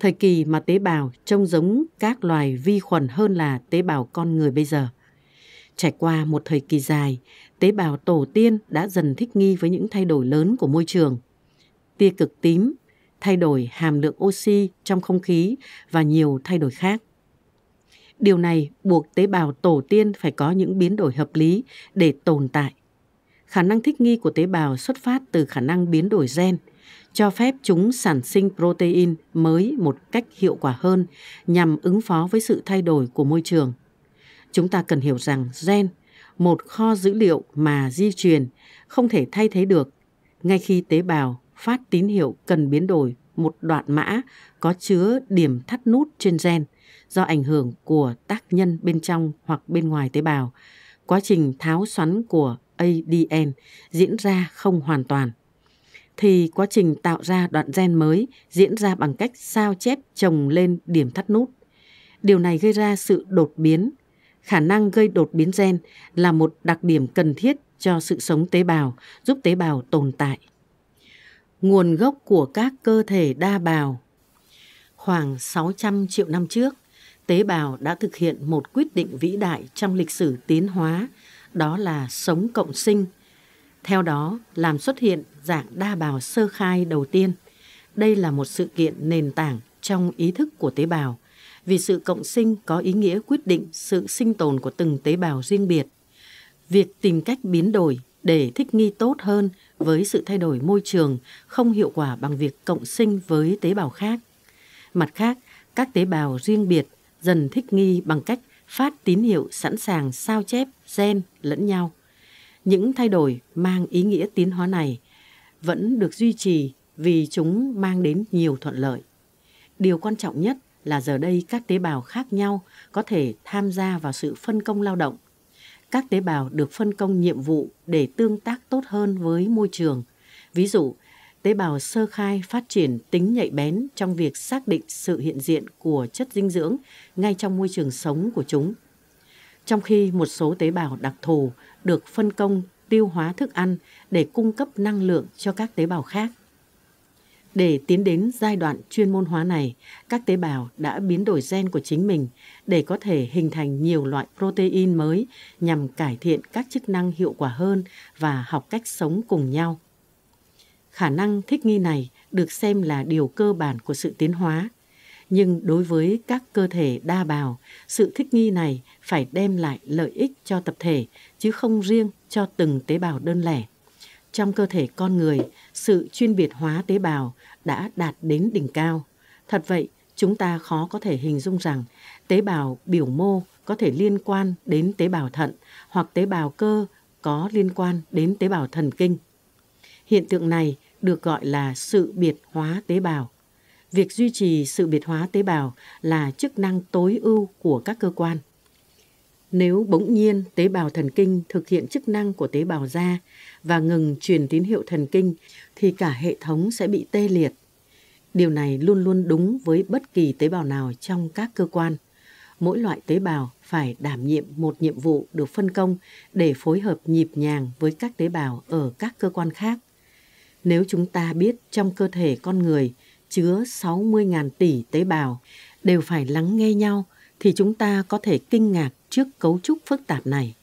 thời kỳ mà tế bào trông giống các loài vi khuẩn hơn là tế bào con người bây giờ. Trải qua một thời kỳ dài, tế bào tổ tiên đã dần thích nghi với những thay đổi lớn của môi trường. Tia cực tím, thay đổi hàm lượng oxy trong không khí và nhiều thay đổi khác. Điều này buộc tế bào tổ tiên phải có những biến đổi hợp lý để tồn tại. Khả năng thích nghi của tế bào xuất phát từ khả năng biến đổi gen – cho phép chúng sản sinh protein mới một cách hiệu quả hơn nhằm ứng phó với sự thay đổi của môi trường. Chúng ta cần hiểu rằng gen, một kho dữ liệu mà di truyền không thể thay thế được ngay khi tế bào phát tín hiệu cần biến đổi một đoạn mã có chứa điểm thắt nút trên gen do ảnh hưởng của tác nhân bên trong hoặc bên ngoài tế bào. Quá trình tháo xoắn của ADN diễn ra không hoàn toàn thì quá trình tạo ra đoạn gen mới diễn ra bằng cách sao chép chồng lên điểm thắt nút. Điều này gây ra sự đột biến, Khả năng gây đột biến gen là một đặc điểm cần thiết cho sự sống tế bào, giúp tế bào tồn tại. Nguồn gốc của các cơ thể đa bào Khoảng 600 triệu năm trước, tế bào đã thực hiện một quyết định vĩ đại trong lịch sử tiến hóa, đó là sống cộng sinh. Theo đó, làm xuất hiện dạng đa bào sơ khai đầu tiên. Đây là một sự kiện nền tảng trong ý thức của tế bào, vì sự cộng sinh có ý nghĩa quyết định sự sinh tồn của từng tế bào riêng biệt. Việc tìm cách biến đổi để thích nghi tốt hơn với sự thay đổi môi trường không hiệu quả bằng việc cộng sinh với tế bào khác. Mặt khác, các tế bào riêng biệt dần thích nghi bằng cách phát tín hiệu sẵn sàng sao chép gen lẫn nhau. Những thay đổi mang ý nghĩa tiến hóa này vẫn được duy trì vì chúng mang đến nhiều thuận lợi. Điều quan trọng nhất là giờ đây các tế bào khác nhau có thể tham gia vào sự phân công lao động. Các tế bào được phân công nhiệm vụ để tương tác tốt hơn với môi trường. Ví dụ, tế bào sơ khai phát triển tính nhạy bén trong việc xác định sự hiện diện của chất dinh dưỡng ngay trong môi trường sống của chúng. Trong khi một số tế bào đặc thù được phân công tiêu hóa thức ăn để cung cấp năng lượng cho các tế bào khác. Để tiến đến giai đoạn chuyên môn hóa này, các tế bào đã biến đổi gen của chính mình để có thể hình thành nhiều loại protein mới nhằm cải thiện các chức năng hiệu quả hơn và học cách sống cùng nhau. Khả năng thích nghi này được xem là điều cơ bản của sự tiến hóa. Nhưng đối với các cơ thể đa bào, sự thích nghi này phải đem lại lợi ích cho tập thể chứ không riêng cho từng tế bào đơn lẻ. Trong cơ thể con người, sự chuyên biệt hóa tế bào đã đạt đến đỉnh cao. Thật vậy, chúng ta khó có thể hình dung rằng tế bào biểu mô có thể liên quan đến tế bào thận hoặc tế bào cơ có liên quan đến tế bào thần kinh. Hiện tượng này được gọi là sự biệt hóa tế bào. Việc duy trì sự biệt hóa tế bào là chức năng tối ưu của các cơ quan. Nếu bỗng nhiên tế bào thần kinh thực hiện chức năng của tế bào da và ngừng truyền tín hiệu thần kinh, thì cả hệ thống sẽ bị tê liệt. Điều này luôn luôn đúng với bất kỳ tế bào nào trong các cơ quan. Mỗi loại tế bào phải đảm nhiệm một nhiệm vụ được phân công để phối hợp nhịp nhàng với các tế bào ở các cơ quan khác. Nếu chúng ta biết trong cơ thể con người chứa 60.000 tỷ tế bào đều phải lắng nghe nhau thì chúng ta có thể kinh ngạc trước cấu trúc phức tạp này.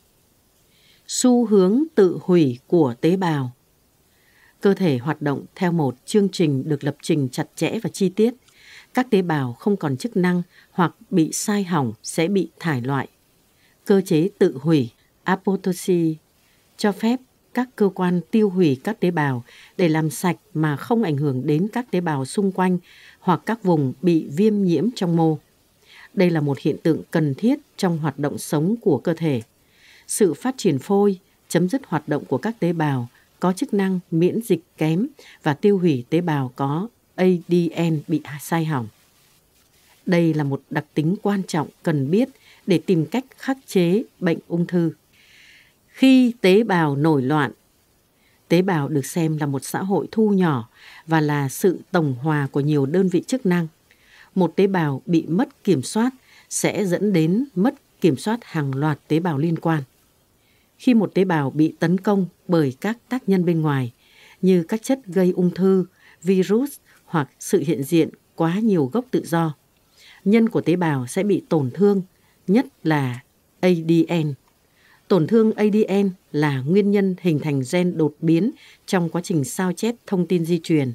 Xu hướng tự hủy của tế bào Cơ thể hoạt động theo một chương trình được lập trình chặt chẽ và chi tiết. Các tế bào không còn chức năng hoặc bị sai hỏng sẽ bị thải loại. Cơ chế tự hủy, apoptosis, cho phép các cơ quan tiêu hủy các tế bào để làm sạch mà không ảnh hưởng đến các tế bào xung quanh hoặc các vùng bị viêm nhiễm trong mô. Đây là một hiện tượng cần thiết trong hoạt động sống của cơ thể. Sự phát triển phôi, chấm dứt hoạt động của các tế bào có chức năng miễn dịch kém và tiêu hủy tế bào có ADN bị sai hỏng. Đây là một đặc tính quan trọng cần biết để tìm cách khắc chế bệnh ung thư. Khi tế bào nổi loạn, tế bào được xem là một xã hội thu nhỏ và là sự tổng hòa của nhiều đơn vị chức năng. Một tế bào bị mất kiểm soát sẽ dẫn đến mất kiểm soát hàng loạt tế bào liên quan. Khi một tế bào bị tấn công bởi các tác nhân bên ngoài như các chất gây ung thư, virus hoặc sự hiện diện quá nhiều gốc tự do, nhân của tế bào sẽ bị tổn thương, nhất là ADN. Tổn thương ADN là nguyên nhân hình thành gen đột biến trong quá trình sao chép thông tin di truyền.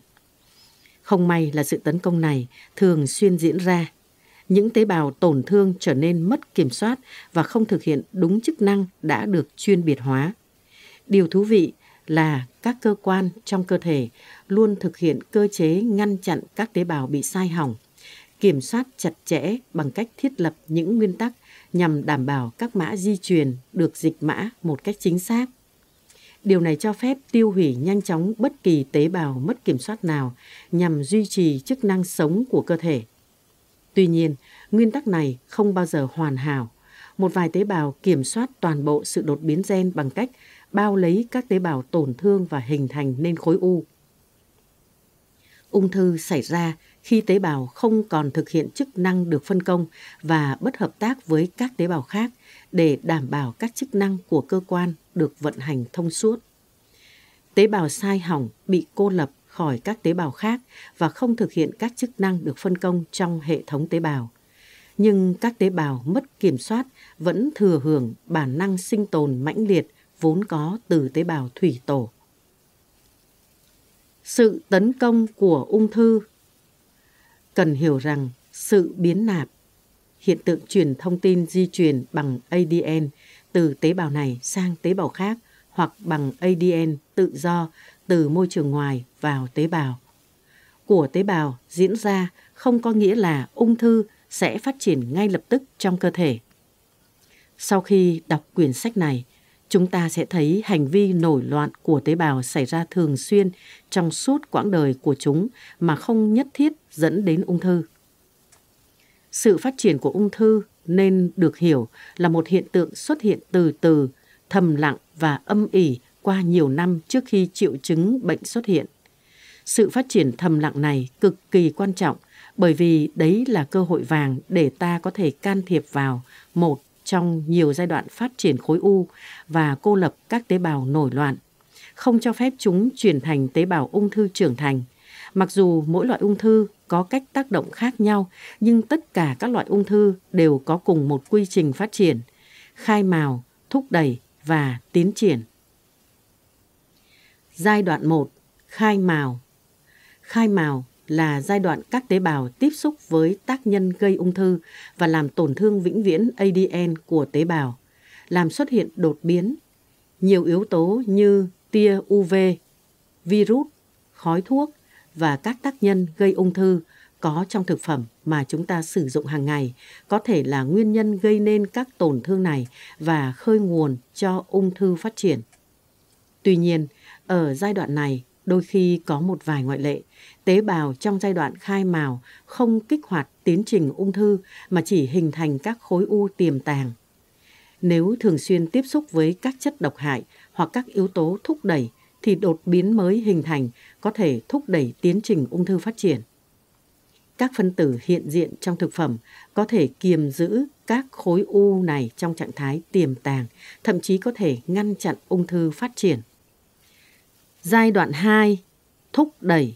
Không may là sự tấn công này thường xuyên diễn ra. Những tế bào tổn thương trở nên mất kiểm soát và không thực hiện đúng chức năng đã được chuyên biệt hóa. Điều thú vị là các cơ quan trong cơ thể luôn thực hiện cơ chế ngăn chặn các tế bào bị sai hỏng, kiểm soát chặt chẽ bằng cách thiết lập những nguyên tắc nhằm đảm bảo các mã di truyền được dịch mã một cách chính xác. Điều này cho phép tiêu hủy nhanh chóng bất kỳ tế bào mất kiểm soát nào nhằm duy trì chức năng sống của cơ thể. Tuy nhiên, nguyên tắc này không bao giờ hoàn hảo. Một vài tế bào kiểm soát toàn bộ sự đột biến gen bằng cách bao lấy các tế bào tổn thương và hình thành nên khối u. Ung thư xảy ra khi tế bào không còn thực hiện chức năng được phân công và bất hợp tác với các tế bào khác để đảm bảo các chức năng của cơ quan được vận hành thông suốt. Tế bào sai hỏng bị cô lập khỏi các tế bào khác và không thực hiện các chức năng được phân công trong hệ thống tế bào. Nhưng các tế bào mất kiểm soát vẫn thừa hưởng bản năng sinh tồn mãnh liệt vốn có từ tế bào thủy tổ. Sự tấn công của ung thư cần hiểu rằng sự biến nạp, hiện tượng truyền thông tin di truyền bằng ADN từ tế bào này sang tế bào khác hoặc bằng ADN tự do từ môi trường ngoài vào tế bào. Của tế bào diễn ra không có nghĩa là ung thư sẽ phát triển ngay lập tức trong cơ thể. Sau khi đọc quyển sách này, chúng ta sẽ thấy hành vi nổi loạn của tế bào xảy ra thường xuyên trong suốt quãng đời của chúng mà không nhất thiết dẫn đến ung thư. Sự phát triển của ung thư nên được hiểu là một hiện tượng xuất hiện từ từ, thầm lặng và âm ỉ qua nhiều năm trước khi triệu chứng bệnh xuất hiện. Sự phát triển thầm lặng này cực kỳ quan trọng bởi vì đấy là cơ hội vàng để ta có thể can thiệp vào một trong nhiều giai đoạn phát triển khối u và cô lập các tế bào nổi loạn, không cho phép chúng chuyển thành tế bào ung thư trưởng thành. Mặc dù mỗi loại ung thư có cách tác động khác nhau, nhưng tất cả các loại ung thư đều có cùng một quy trình phát triển, khai mào, thúc đẩy và tiến triển. Giai đoạn 1. Khai mào Khai mào là giai đoạn các tế bào tiếp xúc với tác nhân gây ung thư và làm tổn thương vĩnh viễn ADN của tế bào, làm xuất hiện đột biến. Nhiều yếu tố như tia UV, virus, khói thuốc và các tác nhân gây ung thư có trong thực phẩm mà chúng ta sử dụng hàng ngày có thể là nguyên nhân gây nên các tổn thương này và khơi nguồn cho ung thư phát triển. Tuy nhiên, ở giai đoạn này, đôi khi có một vài ngoại lệ, tế bào trong giai đoạn khai mào không kích hoạt tiến trình ung thư mà chỉ hình thành các khối u tiềm tàng. Nếu thường xuyên tiếp xúc với các chất độc hại hoặc các yếu tố thúc đẩy thì đột biến mới hình thành có thể thúc đẩy tiến trình ung thư phát triển. Các phân tử hiện diện trong thực phẩm có thể kiềm giữ các khối u này trong trạng thái tiềm tàng, thậm chí có thể ngăn chặn ung thư phát triển. Giai đoạn 2. Thúc đẩy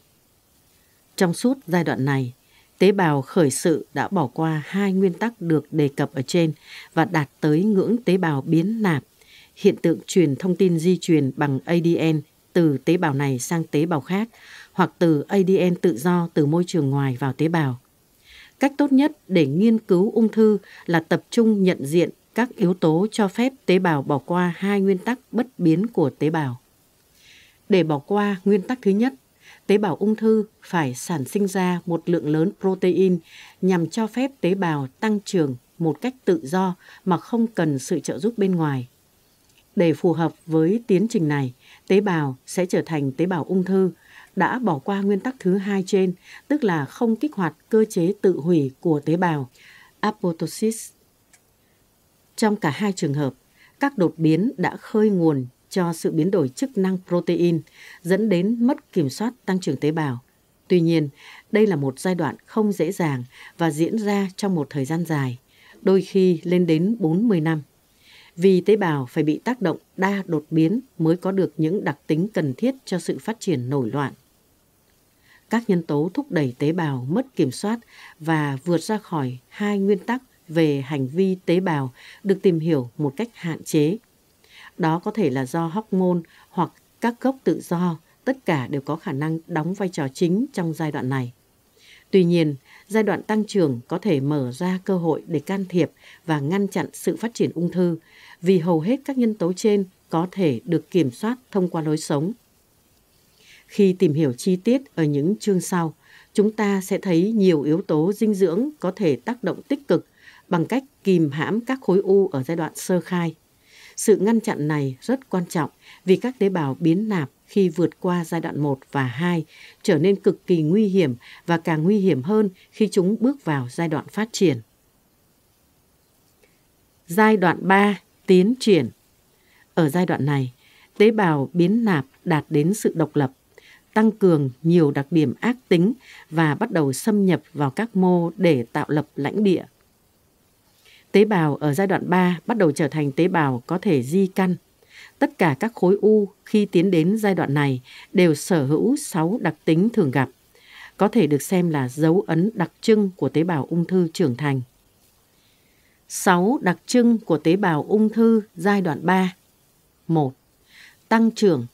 Trong suốt giai đoạn này, tế bào khởi sự đã bỏ qua hai nguyên tắc được đề cập ở trên và đạt tới ngưỡng tế bào biến nạp, hiện tượng truyền thông tin di truyền bằng ADN từ tế bào này sang tế bào khác hoặc từ ADN tự do từ môi trường ngoài vào tế bào. Cách tốt nhất để nghiên cứu ung thư là tập trung nhận diện các yếu tố cho phép tế bào bỏ qua hai nguyên tắc bất biến của tế bào. Để bỏ qua nguyên tắc thứ nhất, tế bào ung thư phải sản sinh ra một lượng lớn protein nhằm cho phép tế bào tăng trưởng một cách tự do mà không cần sự trợ giúp bên ngoài. Để phù hợp với tiến trình này, tế bào sẽ trở thành tế bào ung thư đã bỏ qua nguyên tắc thứ hai trên, tức là không kích hoạt cơ chế tự hủy của tế bào, apoptosis. Trong cả hai trường hợp, các đột biến đã khơi nguồn cho sự biến đổi chức năng protein, dẫn đến mất kiểm soát tăng trưởng tế bào. Tuy nhiên, đây là một giai đoạn không dễ dàng và diễn ra trong một thời gian dài, đôi khi lên đến 40 năm. Vì tế bào phải bị tác động đa đột biến mới có được những đặc tính cần thiết cho sự phát triển nổi loạn. Các nhân tố thúc đẩy tế bào mất kiểm soát và vượt ra khỏi hai nguyên tắc về hành vi tế bào được tìm hiểu một cách hạn chế đó có thể là do hormone hoặc các gốc tự do, tất cả đều có khả năng đóng vai trò chính trong giai đoạn này. Tuy nhiên, giai đoạn tăng trưởng có thể mở ra cơ hội để can thiệp và ngăn chặn sự phát triển ung thư vì hầu hết các nhân tố trên có thể được kiểm soát thông qua lối sống. Khi tìm hiểu chi tiết ở những chương sau, chúng ta sẽ thấy nhiều yếu tố dinh dưỡng có thể tác động tích cực bằng cách kìm hãm các khối u ở giai đoạn sơ khai. Sự ngăn chặn này rất quan trọng vì các tế bào biến nạp khi vượt qua giai đoạn 1 và 2 trở nên cực kỳ nguy hiểm và càng nguy hiểm hơn khi chúng bước vào giai đoạn phát triển. Giai đoạn 3. Tiến triển Ở giai đoạn này, tế bào biến nạp đạt đến sự độc lập. tăng cường nhiều đặc điểm ác tính và bắt đầu xâm nhập vào các mô để tạo lập lãnh địa. Tế bào ở giai đoạn 3 bắt đầu trở thành tế bào có thể di căn. Tất cả các khối u khi tiến đến giai đoạn này đều sở hữu 6 đặc tính thường gặp, có thể được xem là dấu ấn đặc trưng của tế bào ung thư trưởng thành. 6 đặc trưng của tế bào ung thư giai đoạn 3. 1. Tăng trưởng,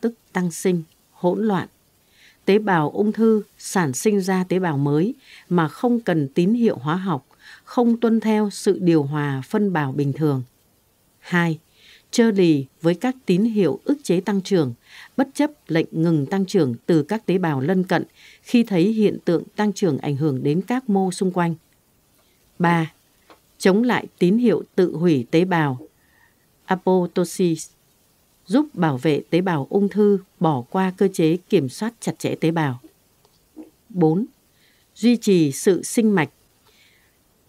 tức tăng sinh, hỗn loạn. Tế bào ung thư sản sinh ra tế bào mới mà không cần tín hiệu hóa học, không tuân theo sự điều hòa phân bào bình thường. 2. Trơ lì với các tín hiệu ức chế tăng trưởng, bất chấp lệnh ngừng tăng trưởng từ các tế bào lân cận khi thấy hiện tượng tăng trưởng ảnh hưởng đến các mô xung quanh. 3 chống lại tín hiệu tự hủy tế bào apoptosis, giúp bảo vệ tế bào ung thư bỏ qua cơ chế kiểm soát chặt chẽ tế bào. 4. Duy trì sự sinh mạch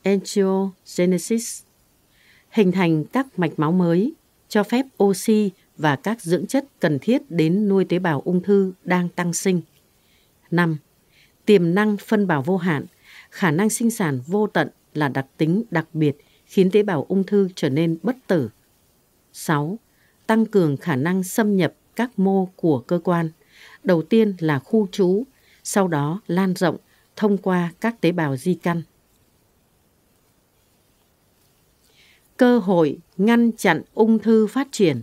angiogenesis, hình thành các mạch máu mới, cho phép oxy và các dưỡng chất cần thiết đến nuôi tế bào ung thư đang tăng sinh. 5. Tiềm năng phân bào vô hạn, khả năng sinh sản vô tận là đặc tính đặc biệt khiến tế bào ung thư trở nên bất tử. 6. Tăng cường khả năng xâm nhập các mô của cơ quan. Đầu tiên là khu trú, sau đó lan rộng thông qua các tế bào di căn. Cơ hội ngăn chặn ung thư phát triển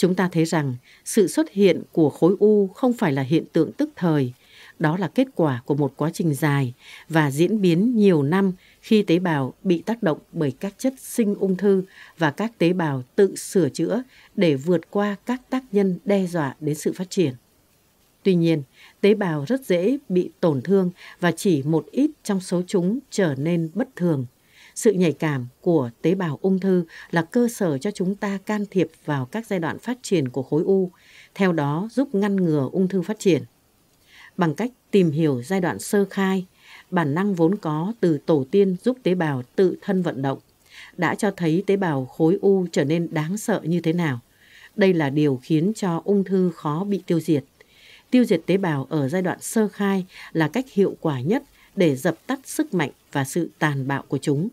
Chúng ta thấy rằng sự xuất hiện của khối u không phải là hiện tượng tức thời, đó là kết quả của một quá trình dài và diễn biến nhiều năm khi tế bào bị tác động bởi các chất sinh ung thư và các tế bào tự sửa chữa để vượt qua các tác nhân đe dọa đến sự phát triển. Tuy nhiên, tế bào rất dễ bị tổn thương và chỉ một ít trong số chúng trở nên bất thường. Sự nhạy cảm của tế bào ung thư là cơ sở cho chúng ta can thiệp vào các giai đoạn phát triển của khối u, theo đó giúp ngăn ngừa ung thư phát triển bằng cách tìm hiểu giai đoạn sơ khai, bản năng vốn có từ tổ tiên giúp tế bào tự thân vận động, đã cho thấy tế bào khối u trở nên đáng sợ như thế nào. Đây là điều khiến cho ung thư khó bị tiêu diệt. Tiêu diệt tế bào ở giai đoạn sơ khai là cách hiệu quả nhất để dập tắt sức mạnh và sự tàn bạo của chúng.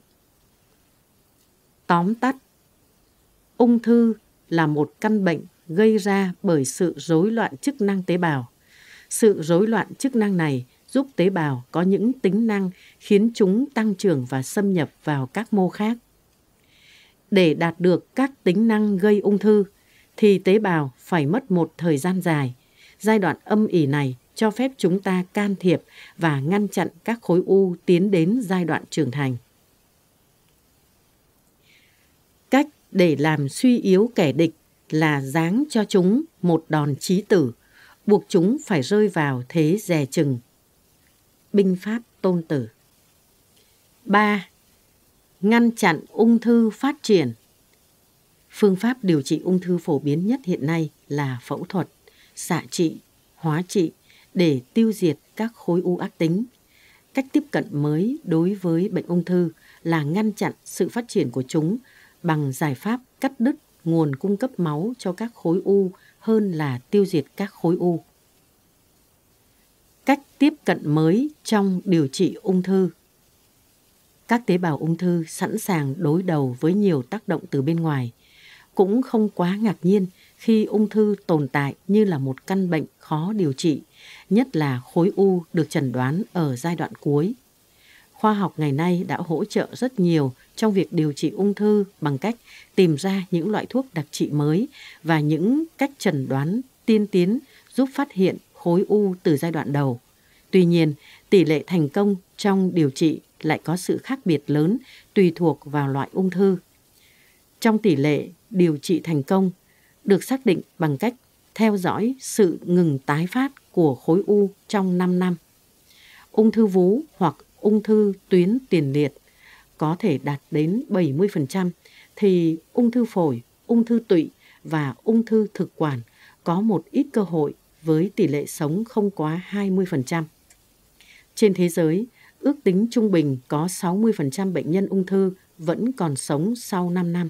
Tóm tắt, ung thư là một căn bệnh gây ra bởi sự rối loạn chức năng tế bào sự rối loạn chức năng này giúp tế bào có những tính năng khiến chúng tăng trưởng và xâm nhập vào các mô khác. Để đạt được các tính năng gây ung thư thì tế bào phải mất một thời gian dài. Giai đoạn âm ỉ này cho phép chúng ta can thiệp và ngăn chặn các khối u tiến đến giai đoạn trưởng thành. Cách để làm suy yếu kẻ địch là giáng cho chúng một đòn chí tử – buộc chúng phải rơi vào thế dè chừng. Binh pháp tôn tử 3. Ngăn chặn ung thư phát triển Phương pháp điều trị ung thư phổ biến nhất hiện nay là phẫu thuật, xạ trị, hóa trị để tiêu diệt các khối u ác tính. Cách tiếp cận mới đối với bệnh ung thư là ngăn chặn sự phát triển của chúng bằng giải pháp cắt đứt nguồn cung cấp máu cho các khối u hơn là tiêu diệt các khối u. Cách tiếp cận mới trong điều trị ung thư Các tế bào ung thư sẵn sàng đối đầu với nhiều tác động từ bên ngoài. Cũng không quá ngạc nhiên khi ung thư tồn tại như là một căn bệnh khó điều trị, nhất là khối u được chẩn đoán ở giai đoạn cuối. Khoa học ngày nay đã hỗ trợ rất nhiều trong việc điều trị ung thư bằng cách tìm ra những loại thuốc đặc trị mới và những cách chẩn đoán tiên tiến giúp phát hiện khối u từ giai đoạn đầu. Tuy nhiên, tỷ lệ thành công trong điều trị lại có sự khác biệt lớn tùy thuộc vào loại ung thư. Trong tỷ lệ điều trị thành công được xác định bằng cách theo dõi sự ngừng tái phát của khối u trong 5 năm. Ung thư vú hoặc ung thư tuyến tiền liệt có thể đạt đến 70% thì ung thư phổi, ung thư tụy và ung thư thực quản có một ít cơ hội với tỷ lệ sống không quá 20%. Trên thế giới, ước tính trung bình có 60% bệnh nhân ung thư vẫn còn sống sau 5 năm.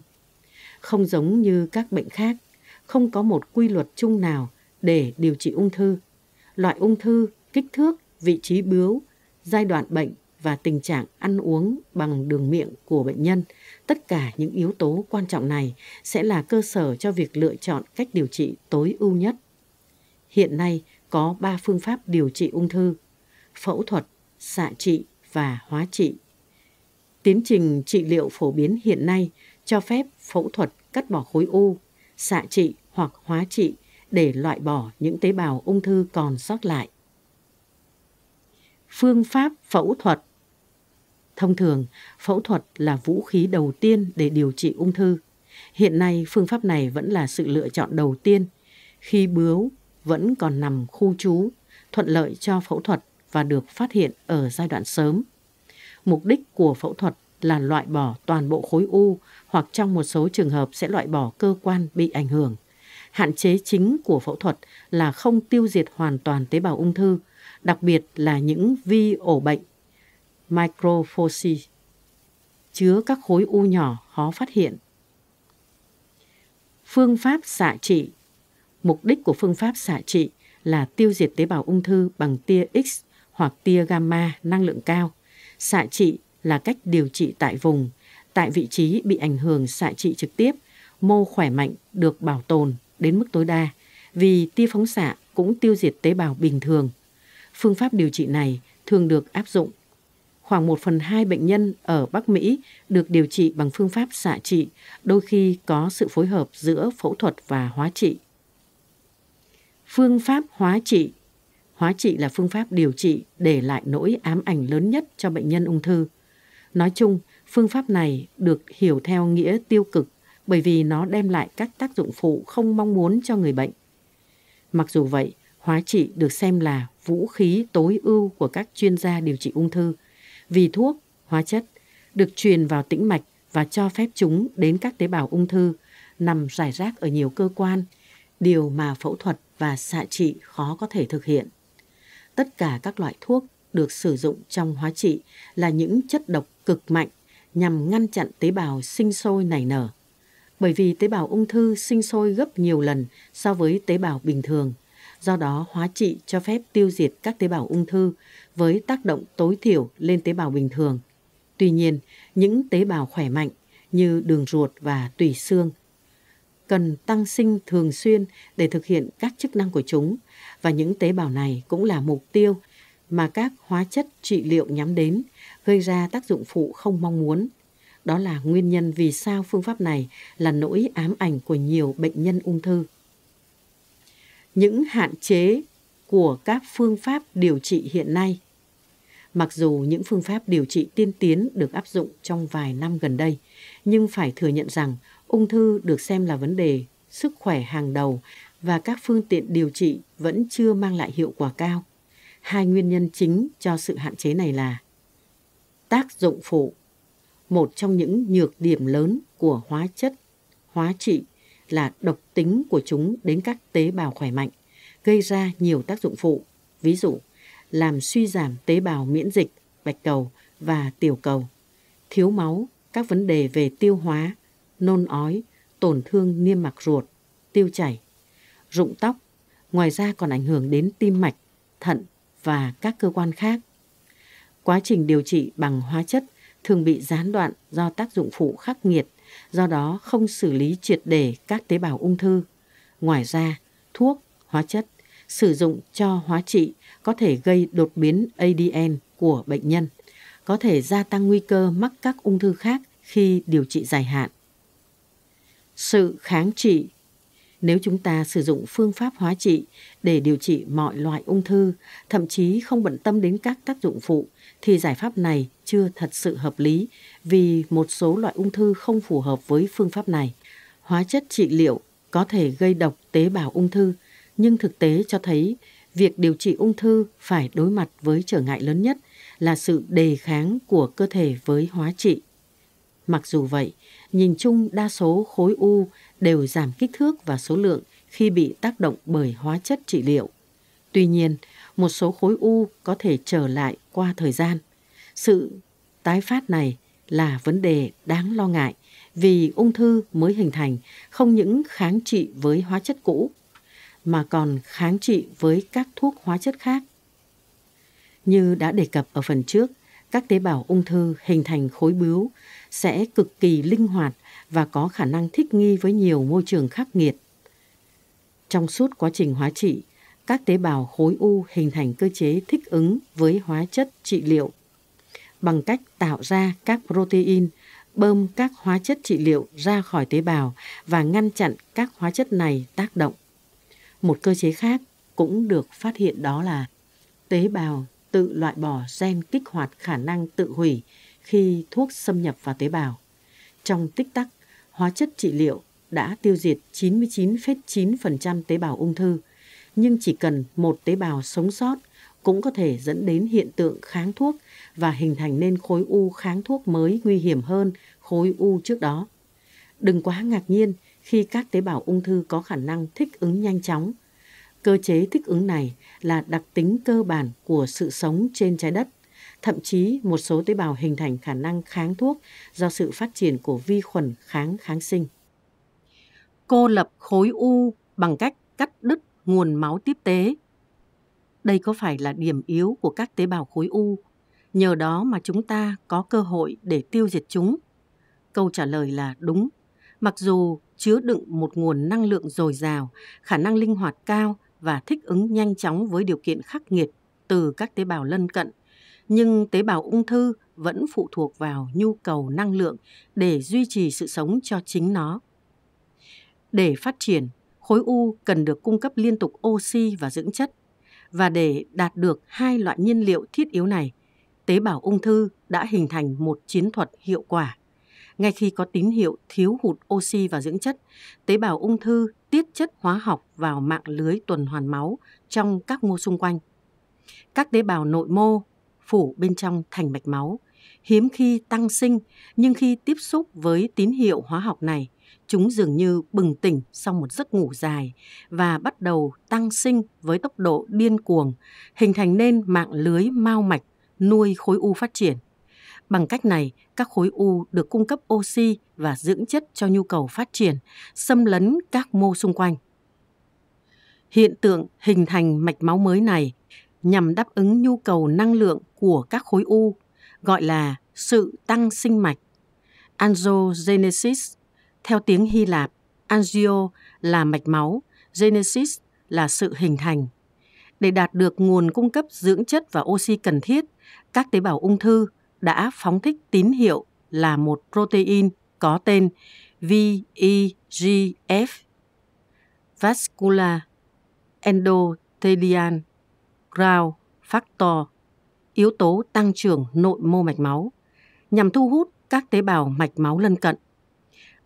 Không giống như các bệnh khác, không có một quy luật chung nào để điều trị ung thư. loại ung thư, kích thước, vị trí bướu, giai đoạn bệnh và tình trạng ăn uống bằng đường miệng của bệnh nhân. Tất cả những yếu tố quan trọng này sẽ là cơ sở cho việc lựa chọn cách điều trị tối ưu nhất. Hiện nay có 3 phương pháp điều trị ung thư: phẫu thuật, xạ trị và hóa trị. Tiến trình trị liệu phổ biến hiện nay cho phép phẫu thuật cắt bỏ khối u, xạ trị hoặc hóa trị để loại bỏ những tế bào ung thư còn sót lại. Phương pháp phẫu thuật Thông thường, phẫu thuật là vũ khí đầu tiên để điều trị ung thư. Hiện nay, phương pháp này vẫn là sự lựa chọn đầu tiên khi bướu vẫn còn nằm khu trú, thuận lợi cho phẫu thuật và được phát hiện ở giai đoạn sớm. Mục đích của phẫu thuật là loại bỏ toàn bộ khối u hoặc trong một số trường hợp sẽ loại bỏ cơ quan bị ảnh hưởng. Hạn chế chính của phẫu thuật là không tiêu diệt hoàn toàn tế bào ung thư, đặc biệt là những vi ổ bệnh microfoci chứa các khối u nhỏ khó phát hiện. Phương pháp xạ trị Mục đích của phương pháp xạ trị là tiêu diệt tế bào ung thư bằng tia X hoặc tia gamma năng lượng cao. Xạ trị là cách điều trị tại vùng, tại vị trí bị ảnh hưởng xạ trị trực tiếp, mô khỏe mạnh được bảo tồn đến mức tối đa vì tia phóng xạ cũng tiêu diệt tế bào bình thường. Phương pháp điều trị này thường được áp dụng. Khoảng 1 phần 2 bệnh nhân ở Bắc Mỹ được điều trị bằng phương pháp xạ trị, đôi khi có sự phối hợp giữa phẫu thuật và hóa trị. Phương pháp hóa trị Hóa trị là phương pháp điều trị để lại nỗi ám ảnh lớn nhất cho bệnh nhân ung thư. Nói chung, phương pháp này được hiểu theo nghĩa tiêu cực bởi vì nó đem lại các tác dụng phụ không mong muốn cho người bệnh. Mặc dù vậy, hóa trị được xem là vũ khí tối ưu của các chuyên gia điều trị ung thư vì thuốc, hóa chất được truyền vào tĩnh mạch và cho phép chúng đến các tế bào ung thư nằm rải rác ở nhiều cơ quan, điều mà phẫu thuật và xạ trị khó có thể thực hiện. Tất cả các loại thuốc được sử dụng trong hóa trị là những chất độc cực mạnh nhằm ngăn chặn tế bào sinh sôi nảy nở. Bởi vì tế bào ung thư sinh sôi gấp nhiều lần so với tế bào bình thường. Do đó, hóa trị cho phép tiêu diệt các tế bào ung thư với tác động tối thiểu lên tế bào bình thường. Tuy nhiên, những tế bào khỏe mạnh như đường ruột và tủy xương cần tăng sinh thường xuyên để thực hiện các chức năng của chúng và những tế bào này cũng là mục tiêu mà các hóa chất trị liệu nhắm đến gây ra tác dụng phụ không mong muốn. Đó là nguyên nhân vì sao phương pháp này là nỗi ám ảnh của nhiều bệnh nhân ung thư. Những hạn chế của các phương pháp điều trị hiện nay Mặc dù những phương pháp điều trị tiên tiến được áp dụng trong vài năm gần đây, nhưng phải thừa nhận rằng ung thư được xem là vấn đề sức khỏe hàng đầu và các phương tiện điều trị vẫn chưa mang lại hiệu quả cao. Hai nguyên nhân chính cho sự hạn chế này là tác dụng phụ. Một trong những nhược điểm lớn của hóa chất, hóa trị là độc tính của chúng đến các tế bào khỏe mạnh, gây ra nhiều tác dụng phụ. Ví dụ, làm suy giảm tế bào miễn dịch, bạch cầu và tiểu cầu, thiếu máu, các vấn đề về tiêu hóa, nôn ói, tổn thương niêm mạc ruột, tiêu chảy, rụng tóc, ngoài ra còn ảnh hưởng đến tim mạch, thận và các cơ quan khác. Quá trình điều trị bằng hóa chất thường bị gián đoạn do tác dụng phụ khắc nghiệt, do đó không xử lý triệt để các tế bào ung thư. Ngoài ra, thuốc, hóa chất sử dụng cho hóa trị có thể gây đột biến ADN của bệnh nhân, có thể gia tăng nguy cơ mắc các ung thư khác khi điều trị dài hạn. Sự kháng trị nếu chúng ta sử dụng phương pháp hóa trị để điều trị mọi loại ung thư, thậm chí không bận tâm đến các tác dụng phụ, thì giải pháp này chưa thật sự hợp lý vì một số loại ung thư không phù hợp với phương pháp này. Hóa chất trị liệu có thể gây độc tế bào ung thư, nhưng thực tế cho thấy việc điều trị ung thư phải đối mặt với trở ngại lớn nhất là sự đề kháng của cơ thể với hóa trị. Mặc dù vậy, nhìn chung đa số khối u đều giảm kích thước và số lượng khi bị tác động bởi hóa chất trị liệu. Tuy nhiên, một số khối u có thể trở lại qua thời gian. Sự tái phát này là vấn đề đáng lo ngại vì ung thư mới hình thành không những kháng trị với hóa chất cũ mà còn kháng trị với các thuốc hóa chất khác. Như đã đề cập ở phần trước, các tế bào ung thư hình thành khối bướu sẽ cực kỳ linh hoạt và có khả năng thích nghi với nhiều môi trường khắc nghiệt. Trong suốt quá trình hóa trị, các tế bào khối u hình thành cơ chế thích ứng với hóa chất trị liệu bằng cách tạo ra các protein, bơm các hóa chất trị liệu ra khỏi tế bào và ngăn chặn các hóa chất này tác động. Một cơ chế khác cũng được phát hiện đó là tế bào tự loại bỏ gen kích hoạt khả năng tự hủy khi thuốc xâm nhập vào tế bào. Trong tích tắc, hóa chất trị liệu đã tiêu diệt 99,9% tế bào ung thư, nhưng chỉ cần một tế bào sống sót cũng có thể dẫn đến hiện tượng kháng thuốc và hình thành nên khối u kháng thuốc mới nguy hiểm hơn khối u trước đó. Đừng quá ngạc nhiên khi các tế bào ung thư có khả năng thích ứng nhanh chóng. Cơ chế thích ứng này là đặc tính cơ bản của sự sống trên trái đất. Thậm chí, một số tế bào hình thành khả năng kháng thuốc do sự phát triển của vi khuẩn kháng kháng sinh. Cô lập khối u bằng cách cắt đứt nguồn máu tiếp tế. Đây có phải là điểm yếu của các tế bào khối u? Nhờ đó mà chúng ta có cơ hội để tiêu diệt chúng. Câu trả lời là đúng. Mặc dù chứa đựng một nguồn năng lượng dồi dào, khả năng linh hoạt cao và thích ứng nhanh chóng với điều kiện khắc nghiệt từ các tế bào lân cận, nhưng tế bào ung thư vẫn phụ thuộc vào nhu cầu năng lượng để duy trì sự sống cho chính nó. Để phát triển, khối u cần được cung cấp liên tục oxy và dưỡng chất. Và để đạt được hai loại nhiên liệu thiết yếu này, tế bào ung thư đã hình thành một chiến thuật hiệu quả. Ngay khi có tín hiệu thiếu hụt oxy và dưỡng chất, tế bào ung thư tiết chất hóa học vào mạng lưới tuần hoàn máu trong các mô xung quanh. Các tế bào nội mô phủ bên trong thành mạch máu, hiếm khi tăng sinh nhưng khi tiếp xúc với tín hiệu hóa học này, chúng dường như bừng tỉnh sau một giấc ngủ dài và bắt đầu tăng sinh với tốc độ điên cuồng, hình thành nên mạng lưới mao mạch nuôi khối u phát triển. Bằng cách này, các khối u được cung cấp oxy và dưỡng chất cho nhu cầu phát triển, xâm lấn các mô xung quanh. Hiện tượng hình thành mạch máu mới này nhằm đáp ứng nhu cầu năng lượng của các khối u, gọi là sự tăng sinh mạch. Angiogenesis, theo tiếng Hy Lạp, angio là mạch máu, genesis là sự hình thành. Để đạt được nguồn cung cấp dưỡng chất và oxy cần thiết, các tế bào ung thư đã phóng thích tín hiệu là một protein có tên VEGF Vascular Endothelial Growth Factor, yếu tố tăng trưởng nội mô mạch máu, nhằm thu hút các tế bào mạch máu lân cận,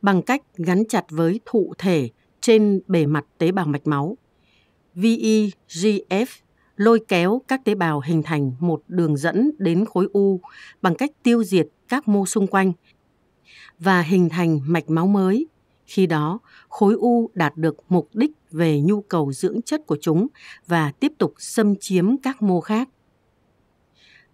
bằng cách gắn chặt với thụ thể trên bề mặt tế bào mạch máu. VEGF lôi kéo các tế bào hình thành một đường dẫn đến khối u bằng cách tiêu diệt các mô xung quanh và hình thành mạch máu mới. Khi đó, khối u đạt được mục đích về nhu cầu dưỡng chất của chúng và tiếp tục xâm chiếm các mô khác.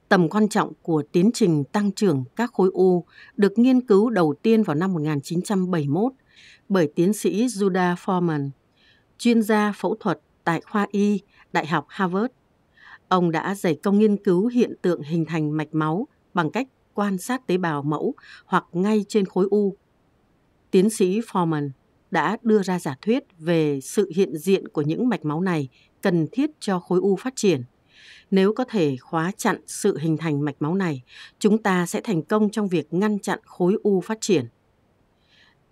Tầm quan trọng của tiến trình tăng trưởng các khối u được nghiên cứu đầu tiên vào năm 1971 bởi tiến sĩ Judah Foreman, chuyên gia phẫu thuật tại khoa y Đại học Harvard. Ông đã dày công nghiên cứu hiện tượng hình thành mạch máu bằng cách quan sát tế bào mẫu hoặc ngay trên khối u. Tiến sĩ Foreman đã đưa ra giả thuyết về sự hiện diện của những mạch máu này cần thiết cho khối u phát triển. Nếu có thể khóa chặn sự hình thành mạch máu này, chúng ta sẽ thành công trong việc ngăn chặn khối u phát triển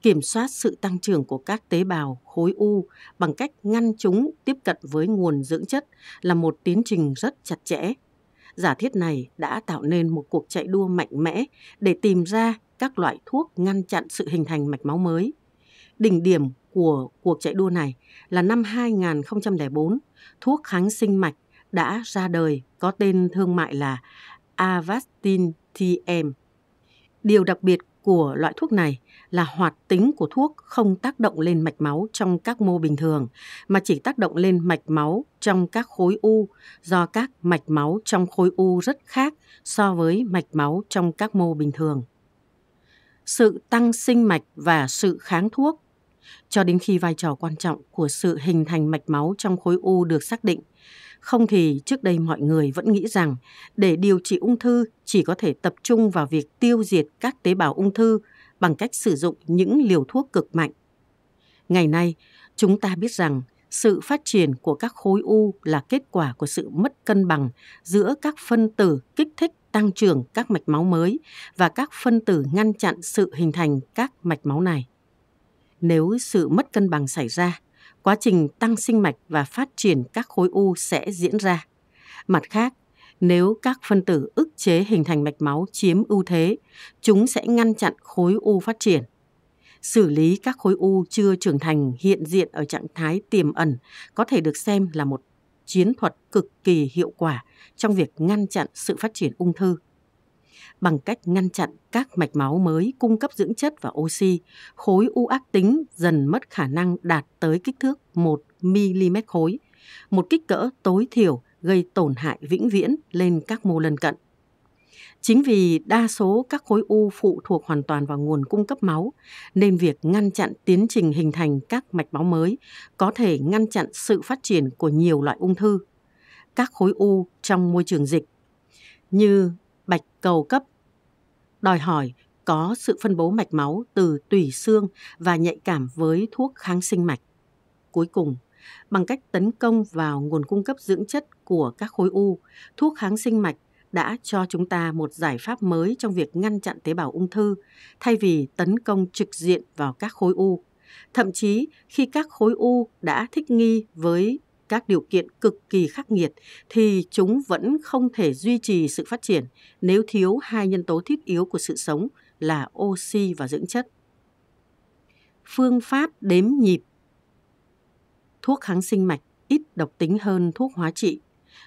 kiểm soát sự tăng trưởng của các tế bào khối u bằng cách ngăn chúng tiếp cận với nguồn dưỡng chất là một tiến trình rất chặt chẽ. Giả thiết này đã tạo nên một cuộc chạy đua mạnh mẽ để tìm ra các loại thuốc ngăn chặn sự hình thành mạch máu mới. Đỉnh điểm của cuộc chạy đua này là năm 2004, thuốc kháng sinh mạch đã ra đời có tên thương mại là Avastin TM. Điều đặc biệt của loại thuốc này là hoạt tính của thuốc không tác động lên mạch máu trong các mô bình thường, mà chỉ tác động lên mạch máu trong các khối u do các mạch máu trong khối u rất khác so với mạch máu trong các mô bình thường. Sự tăng sinh mạch và sự kháng thuốc cho đến khi vai trò quan trọng của sự hình thành mạch máu trong khối u được xác định. Không thì trước đây mọi người vẫn nghĩ rằng để điều trị ung thư chỉ có thể tập trung vào việc tiêu diệt các tế bào ung thư bằng cách sử dụng những liều thuốc cực mạnh. Ngày nay, chúng ta biết rằng sự phát triển của các khối u là kết quả của sự mất cân bằng giữa các phân tử kích thích tăng trưởng các mạch máu mới và các phân tử ngăn chặn sự hình thành các mạch máu này. Nếu sự mất cân bằng xảy ra, quá trình tăng sinh mạch và phát triển các khối u sẽ diễn ra. Mặt khác, nếu các phân tử ức chế hình thành mạch máu chiếm ưu thế, chúng sẽ ngăn chặn khối u phát triển. Xử lý các khối u chưa trưởng thành hiện diện ở trạng thái tiềm ẩn có thể được xem là một chiến thuật cực kỳ hiệu quả trong việc ngăn chặn sự phát triển ung thư. Bằng cách ngăn chặn các mạch máu mới cung cấp dưỡng chất và oxy, khối u ác tính dần mất khả năng đạt tới kích thước 1 mm khối, một kích cỡ tối thiểu gây tổn hại vĩnh viễn lên các mô lân cận. Chính vì đa số các khối u phụ thuộc hoàn toàn vào nguồn cung cấp máu, nên việc ngăn chặn tiến trình hình thành các mạch máu mới có thể ngăn chặn sự phát triển của nhiều loại ung thư. Các khối u trong môi trường dịch như bạch cầu cấp đòi hỏi có sự phân bố mạch máu từ tủy xương và nhạy cảm với thuốc kháng sinh mạch. Cuối cùng, bằng cách tấn công vào nguồn cung cấp dưỡng chất của các khối u, thuốc kháng sinh mạch đã cho chúng ta một giải pháp mới trong việc ngăn chặn tế bào ung thư thay vì tấn công trực diện vào các khối u. Thậm chí khi các khối u đã thích nghi với các điều kiện cực kỳ khắc nghiệt thì chúng vẫn không thể duy trì sự phát triển nếu thiếu hai nhân tố thiết yếu của sự sống là oxy và dưỡng chất. Phương pháp đếm nhịp Thuốc kháng sinh mạch ít độc tính hơn thuốc hóa trị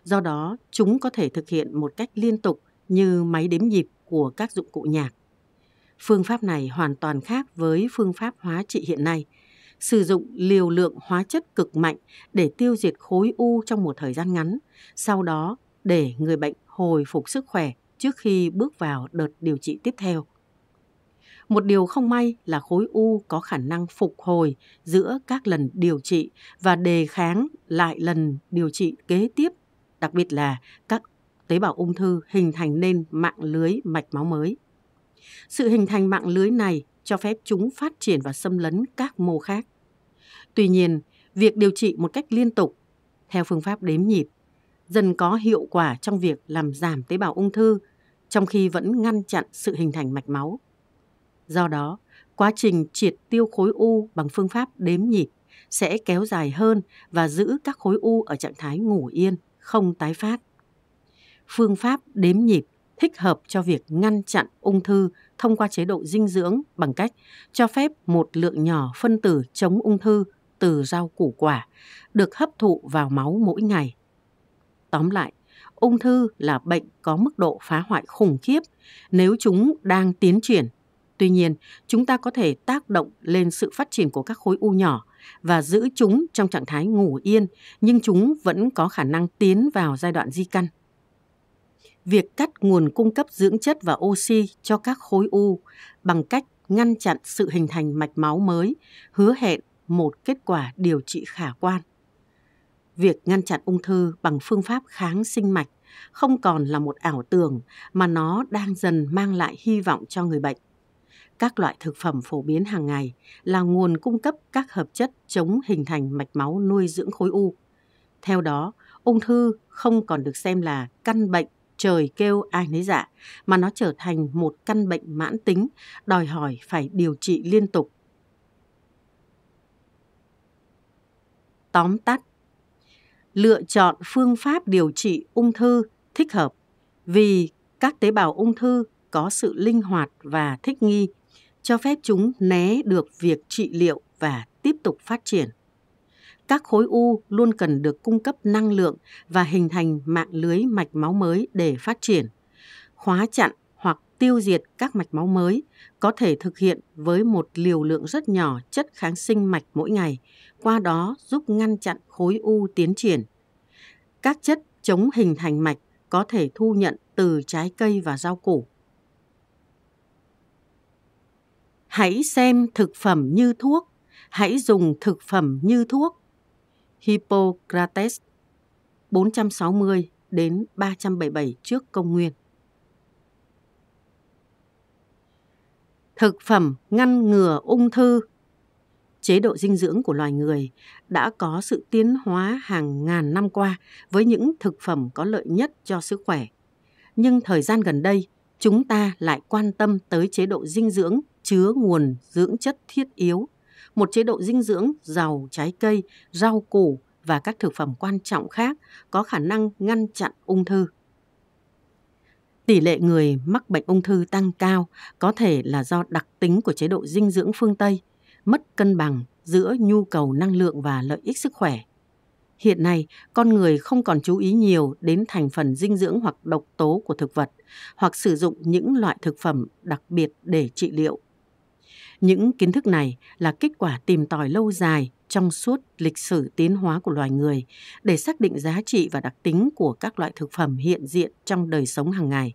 Do đó, chúng có thể thực hiện một cách liên tục như máy đếm nhịp của các dụng cụ nhạc. Phương pháp này hoàn toàn khác với phương pháp hóa trị hiện nay, sử dụng liều lượng hóa chất cực mạnh để tiêu diệt khối u trong một thời gian ngắn, sau đó để người bệnh hồi phục sức khỏe trước khi bước vào đợt điều trị tiếp theo. Một điều không may là khối u có khả năng phục hồi giữa các lần điều trị và đề kháng lại lần điều trị kế tiếp đặc biệt là các tế bào ung thư hình thành nên mạng lưới mạch máu mới. Sự hình thành mạng lưới này cho phép chúng phát triển và xâm lấn các mô khác. Tuy nhiên, việc điều trị một cách liên tục theo phương pháp đếm nhịp dần có hiệu quả trong việc làm giảm tế bào ung thư trong khi vẫn ngăn chặn sự hình thành mạch máu. Do đó, quá trình triệt tiêu khối u bằng phương pháp đếm nhịp sẽ kéo dài hơn và giữ các khối u ở trạng thái ngủ yên không tái phát. Phương pháp đếm nhịp thích hợp cho việc ngăn chặn ung thư thông qua chế độ dinh dưỡng bằng cách cho phép một lượng nhỏ phân tử chống ung thư từ rau củ quả được hấp thụ vào máu mỗi ngày. Tóm lại, ung thư là bệnh có mức độ phá hoại khủng khiếp nếu chúng đang tiến triển. Tuy nhiên, chúng ta có thể tác động lên sự phát triển của các khối u nhỏ và giữ chúng trong trạng thái ngủ yên, nhưng chúng vẫn có khả năng tiến vào giai đoạn di căn. Việc cắt nguồn cung cấp dưỡng chất và oxy cho các khối u bằng cách ngăn chặn sự hình thành mạch máu mới hứa hẹn một kết quả điều trị khả quan. Việc ngăn chặn ung thư bằng phương pháp kháng sinh mạch không còn là một ảo tưởng mà nó đang dần mang lại hy vọng cho người bệnh các loại thực phẩm phổ biến hàng ngày là nguồn cung cấp các hợp chất chống hình thành mạch máu nuôi dưỡng khối u. Theo đó, ung thư không còn được xem là căn bệnh trời kêu ai nấy dạ, mà nó trở thành một căn bệnh mãn tính, đòi hỏi phải điều trị liên tục. Tóm tắt Lựa chọn phương pháp điều trị ung thư thích hợp vì các tế bào ung thư có sự linh hoạt và thích nghi cho phép chúng né được việc trị liệu và tiếp tục phát triển. Các khối u luôn cần được cung cấp năng lượng và hình thành mạng lưới mạch máu mới để phát triển. Khóa chặn hoặc tiêu diệt các mạch máu mới có thể thực hiện với một liều lượng rất nhỏ chất kháng sinh mạch mỗi ngày, qua đó giúp ngăn chặn khối u tiến triển. Các chất chống hình thành mạch có thể thu nhận từ trái cây và rau củ. Hãy xem thực phẩm như thuốc hãy dùng thực phẩm như thuốc. Hippocrates 460 đến 377 trước công nguyên. Thực phẩm ngăn ngừa ung thư chế độ dinh dưỡng của loài người đã có sự tiến hóa hàng ngàn năm qua với những thực phẩm có lợi nhất cho sức khỏe. Nhưng thời gian gần đây, chúng ta lại quan tâm tới chế độ dinh dưỡng chứa nguồn dưỡng chất thiết yếu, một chế độ dinh dưỡng giàu trái cây, rau củ và các thực phẩm quan trọng khác có khả năng ngăn chặn ung thư. Tỷ lệ người mắc bệnh ung thư tăng cao có thể là do đặc tính của chế độ dinh dưỡng phương Tây, mất cân bằng giữa nhu cầu năng lượng và lợi ích sức khỏe. Hiện nay, con người không còn chú ý nhiều đến thành phần dinh dưỡng hoặc độc tố của thực vật, hoặc sử dụng những loại thực phẩm đặc biệt để trị liệu. Những kiến thức này là kết quả tìm tòi lâu dài trong suốt lịch sử tiến hóa của loài người để xác định giá trị và đặc tính của các loại thực phẩm hiện diện trong đời sống hàng ngày.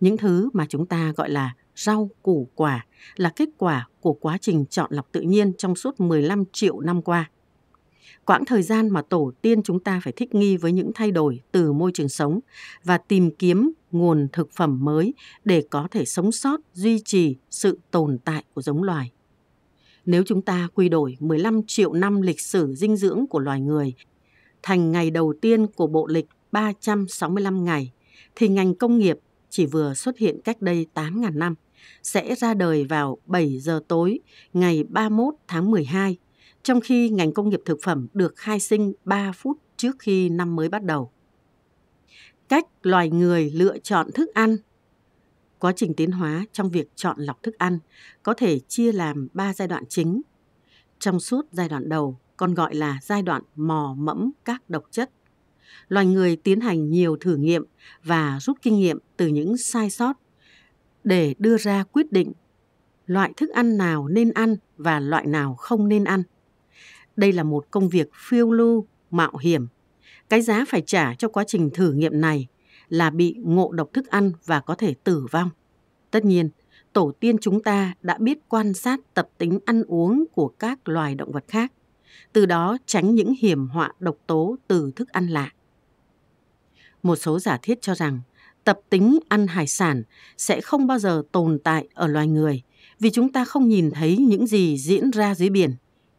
Những thứ mà chúng ta gọi là rau củ quả là kết quả của quá trình chọn lọc tự nhiên trong suốt 15 triệu năm qua. Quãng thời gian mà tổ tiên chúng ta phải thích nghi với những thay đổi từ môi trường sống và tìm kiếm nguồn thực phẩm mới để có thể sống sót, duy trì sự tồn tại của giống loài. Nếu chúng ta quy đổi 15 triệu năm lịch sử dinh dưỡng của loài người thành ngày đầu tiên của bộ lịch 365 ngày, thì ngành công nghiệp chỉ vừa xuất hiện cách đây 8.000 năm, sẽ ra đời vào 7 giờ tối ngày 31 tháng 12, trong khi ngành công nghiệp thực phẩm được khai sinh 3 phút trước khi năm mới bắt đầu. Cách loài người lựa chọn thức ăn Quá trình tiến hóa trong việc chọn lọc thức ăn có thể chia làm 3 giai đoạn chính. Trong suốt giai đoạn đầu, còn gọi là giai đoạn mò mẫm các độc chất loài người tiến hành nhiều thử nghiệm và rút kinh nghiệm từ những sai sót để đưa ra quyết định loại thức ăn nào nên ăn và loại nào không nên ăn. Đây là một công việc phiêu lưu, mạo hiểm. Cái giá phải trả cho quá trình thử nghiệm này là bị ngộ độc thức ăn và có thể tử vong. Tất nhiên, tổ tiên chúng ta đã biết quan sát tập tính ăn uống của các loài động vật khác, từ đó tránh những hiểm họa độc tố từ thức ăn lạ. Một số giả thiết cho rằng tập tính ăn hải sản sẽ không bao giờ tồn tại ở loài người vì chúng ta không nhìn thấy những gì diễn ra dưới biển.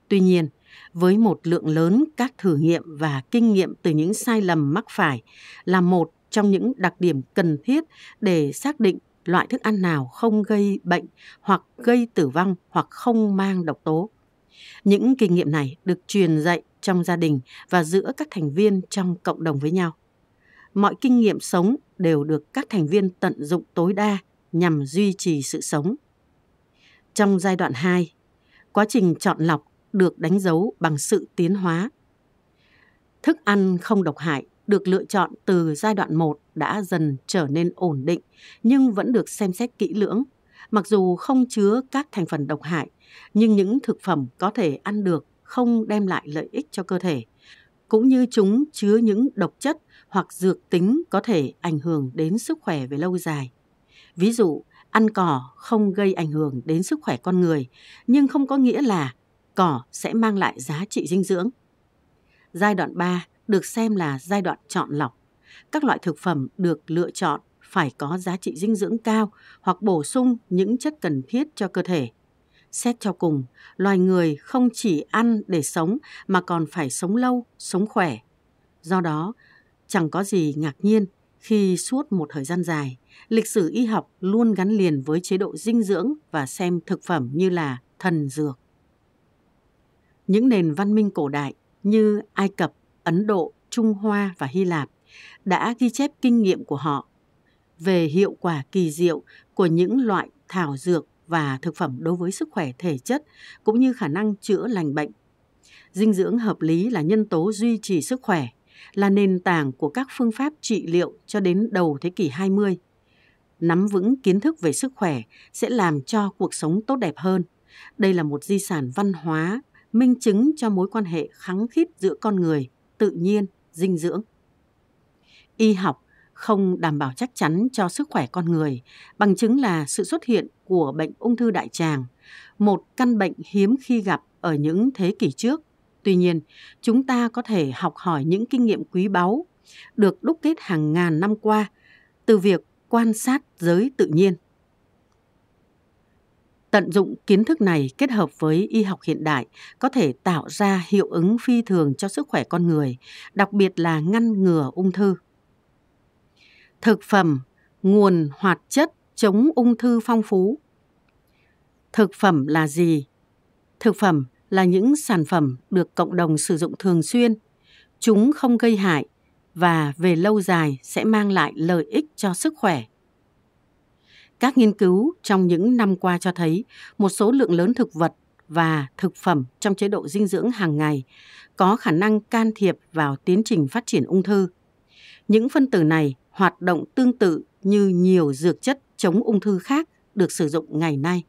Tuy nhiên, với một lượng lớn các thử nghiệm và kinh nghiệm từ những sai lầm mắc phải là một trong những đặc điểm cần thiết để xác định loại thức ăn nào không gây bệnh hoặc gây tử vong hoặc không mang độc tố. Những kinh nghiệm này được truyền dạy trong gia đình và giữa các thành viên trong cộng đồng với nhau mọi kinh nghiệm sống đều được các thành viên tận dụng tối đa nhằm duy trì sự sống. Trong giai đoạn 2, quá trình chọn lọc được đánh dấu bằng sự tiến hóa. Thức ăn không độc hại được lựa chọn từ giai đoạn 1 đã dần trở nên ổn định nhưng vẫn được xem xét kỹ lưỡng. Mặc dù không chứa các thành phần độc hại, nhưng những thực phẩm có thể ăn được không đem lại lợi ích cho cơ thể cũng như chúng chứa những độc chất hoặc dược tính có thể ảnh hưởng đến sức khỏe về lâu dài. Ví dụ, ăn cỏ không gây ảnh hưởng đến sức khỏe con người, nhưng không có nghĩa là cỏ sẽ mang lại giá trị dinh dưỡng. Giai đoạn 3 được xem là giai đoạn chọn lọc. Các loại thực phẩm được lựa chọn phải có giá trị dinh dưỡng cao hoặc bổ sung những chất cần thiết cho cơ thể – Xét cho cùng, loài người không chỉ ăn để sống mà còn phải sống lâu, sống khỏe. Do đó, chẳng có gì ngạc nhiên khi suốt một thời gian dài, lịch sử y học luôn gắn liền với chế độ dinh dưỡng và xem thực phẩm như là thần dược. Những nền văn minh cổ đại như Ai Cập, Ấn Độ, Trung Hoa và Hy Lạp đã ghi chép kinh nghiệm của họ về hiệu quả kỳ diệu của những loại thảo dược và thực phẩm đối với sức khỏe thể chất cũng như khả năng chữa lành bệnh. Dinh dưỡng hợp lý là nhân tố duy trì sức khỏe, là nền tảng của các phương pháp trị liệu cho đến đầu thế kỷ 20. Nắm vững kiến thức về sức khỏe sẽ làm cho cuộc sống tốt đẹp hơn. Đây là một di sản văn hóa minh chứng cho mối quan hệ khắng khít giữa con người, tự nhiên, dinh dưỡng. Y học không đảm bảo chắc chắn cho sức khỏe con người, bằng chứng là sự xuất hiện của bệnh ung thư đại tràng, một căn bệnh hiếm khi gặp ở những thế kỷ trước. Tuy nhiên, chúng ta có thể học hỏi những kinh nghiệm quý báu được đúc kết hàng ngàn năm qua từ việc quan sát giới tự nhiên. Tận dụng kiến thức này kết hợp với y học hiện đại có thể tạo ra hiệu ứng phi thường cho sức khỏe con người, đặc biệt là ngăn ngừa ung thư. Thực phẩm, nguồn hoạt chất chống ung thư phong phú. Thực phẩm là gì? Thực phẩm là những sản phẩm được cộng đồng sử dụng thường xuyên. Chúng không gây hại và về lâu dài sẽ mang lại lợi ích cho sức khỏe. Các nghiên cứu trong những năm qua cho thấy một số lượng lớn thực vật và thực phẩm trong chế độ dinh dưỡng hàng ngày có khả năng can thiệp vào tiến trình phát triển ung thư. Những phân tử này hoạt động tương tự như nhiều dược chất chống ung thư khác được sử dụng ngày nay.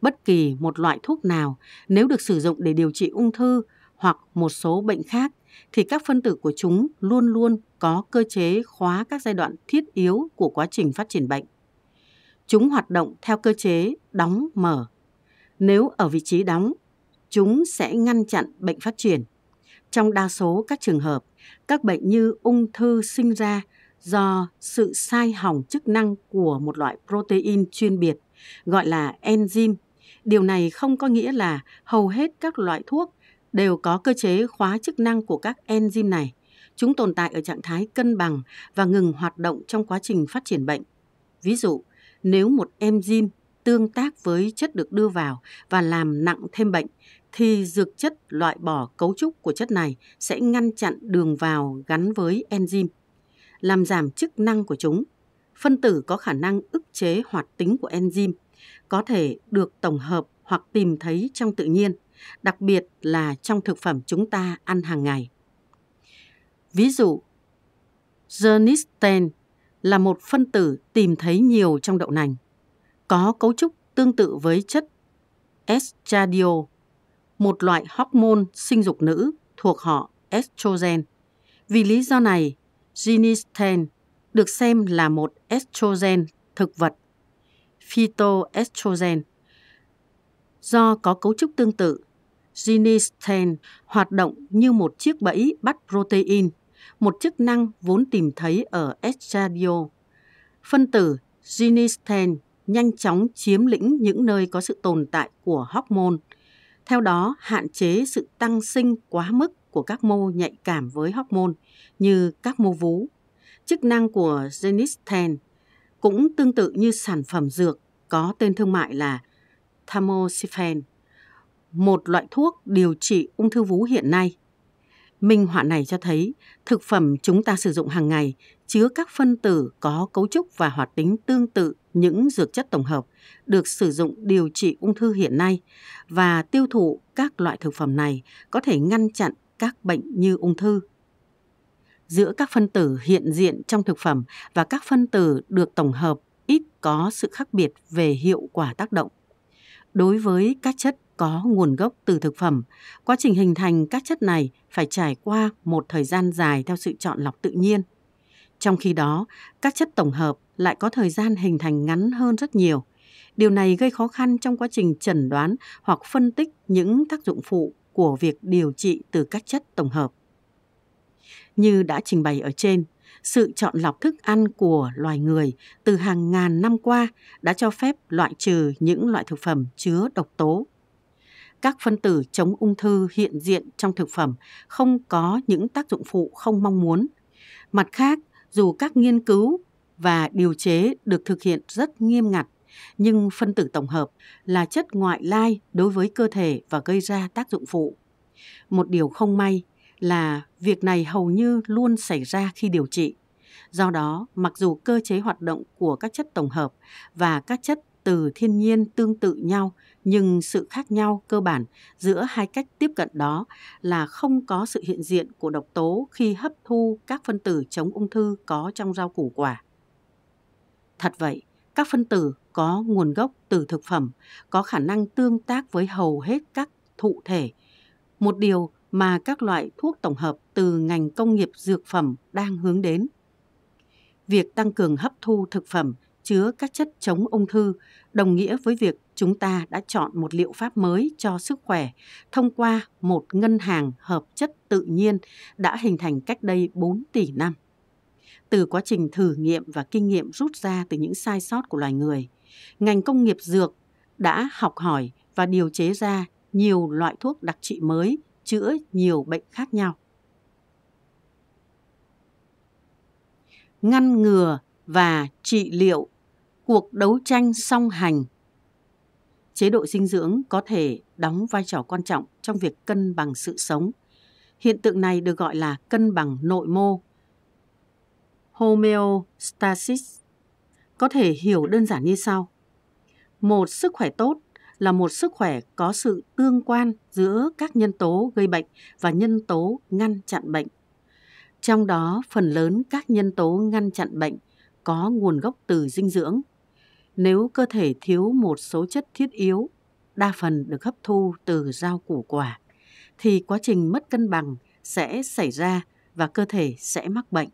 Bất kỳ một loại thuốc nào nếu được sử dụng để điều trị ung thư hoặc một số bệnh khác thì các phân tử của chúng luôn luôn có cơ chế khóa các giai đoạn thiết yếu của quá trình phát triển bệnh. Chúng hoạt động theo cơ chế đóng mở. Nếu ở vị trí đóng, chúng sẽ ngăn chặn bệnh phát triển. Trong đa số các trường hợp, các bệnh như ung thư sinh ra do sự sai hỏng chức năng của một loại protein chuyên biệt gọi là enzyme. Điều này không có nghĩa là hầu hết các loại thuốc đều có cơ chế khóa chức năng của các enzyme này. Chúng tồn tại ở trạng thái cân bằng và ngừng hoạt động trong quá trình phát triển bệnh. Ví dụ, nếu một enzyme tương tác với chất được đưa vào và làm nặng thêm bệnh, thì dược chất loại bỏ cấu trúc của chất này sẽ ngăn chặn đường vào gắn với enzyme, làm giảm chức năng của chúng. Phân tử có khả năng ức chế hoạt tính của enzyme, có thể được tổng hợp hoặc tìm thấy trong tự nhiên, đặc biệt là trong thực phẩm chúng ta ăn hàng ngày. Ví dụ, Zernistein là một phân tử tìm thấy nhiều trong đậu nành, có cấu trúc tương tự với chất estradiol, một loại hormone sinh dục nữ thuộc họ estrogen. Vì lý do này, genistein được xem là một estrogen thực vật, phytoestrogen. Do có cấu trúc tương tự, genistein hoạt động như một chiếc bẫy bắt protein một chức năng vốn tìm thấy ở estradiol. Phân tử genistein nhanh chóng chiếm lĩnh những nơi có sự tồn tại của hormone, theo đó hạn chế sự tăng sinh quá mức của các mô nhạy cảm với hormone như các mô vú. Chức năng của genistein cũng tương tự như sản phẩm dược có tên thương mại là tamoxifen, một loại thuốc điều trị ung thư vú hiện nay. Minh họa này cho thấy thực phẩm chúng ta sử dụng hàng ngày chứa các phân tử có cấu trúc và hoạt tính tương tự những dược chất tổng hợp, được sử dụng điều trị ung thư hiện nay và tiêu thụ các loại thực phẩm này có thể ngăn chặn các bệnh như ung thư. Giữa các phân tử hiện diện trong thực phẩm và các phân tử được tổng hợp, ít có sự khác biệt về hiệu quả tác động. Đối với các chất có nguồn gốc từ thực phẩm. Quá trình hình thành các chất này phải trải qua một thời gian dài theo sự chọn lọc tự nhiên. Trong khi đó, các chất tổng hợp lại có thời gian hình thành ngắn hơn rất nhiều. Điều này gây khó khăn trong quá trình chẩn đoán hoặc phân tích những tác dụng phụ của việc điều trị từ các chất tổng hợp. Như đã trình bày ở trên, sự chọn lọc thức ăn của loài người từ hàng ngàn năm qua đã cho phép loại trừ những loại thực phẩm chứa độc tố các phân tử chống ung thư hiện diện trong thực phẩm không có những tác dụng phụ không mong muốn. Mặt khác, dù các nghiên cứu và điều chế được thực hiện rất nghiêm ngặt, nhưng phân tử tổng hợp là chất ngoại lai đối với cơ thể và gây ra tác dụng phụ. Một điều không may là việc này hầu như luôn xảy ra khi điều trị. Do đó, mặc dù cơ chế hoạt động của các chất tổng hợp và các chất từ thiên nhiên tương tự nhau nhưng sự khác nhau cơ bản giữa hai cách tiếp cận đó là không có sự hiện diện của độc tố khi hấp thu các phân tử chống ung thư có trong rau củ quả. Thật vậy, các phân tử có nguồn gốc từ thực phẩm có khả năng tương tác với hầu hết các thụ thể, một điều mà các loại thuốc tổng hợp từ ngành công nghiệp dược phẩm đang hướng đến. Việc tăng cường hấp thu thực phẩm chứa các chất chống ung thư đồng nghĩa với việc chúng ta đã chọn một liệu pháp mới cho sức khỏe thông qua một ngân hàng hợp chất tự nhiên đã hình thành cách đây 4 tỷ năm. Từ quá trình thử nghiệm và kinh nghiệm rút ra từ những sai sót của loài người, ngành công nghiệp dược đã học hỏi và điều chế ra nhiều loại thuốc đặc trị mới chữa nhiều bệnh khác nhau. Ngăn ngừa và trị liệu cuộc đấu tranh song hành chế độ dinh dưỡng có thể đóng vai trò quan trọng trong việc cân bằng sự sống. Hiện tượng này được gọi là cân bằng nội mô, homeostasis. Có thể hiểu đơn giản như sau. Một sức khỏe tốt là một sức khỏe có sự tương quan giữa các nhân tố gây bệnh và nhân tố ngăn chặn bệnh. Trong đó, phần lớn các nhân tố ngăn chặn bệnh có nguồn gốc từ dinh dưỡng. Nếu cơ thể thiếu một số chất thiết yếu, đa phần được hấp thu từ rau củ quả, thì quá trình mất cân bằng sẽ xảy ra và cơ thể sẽ mắc bệnh.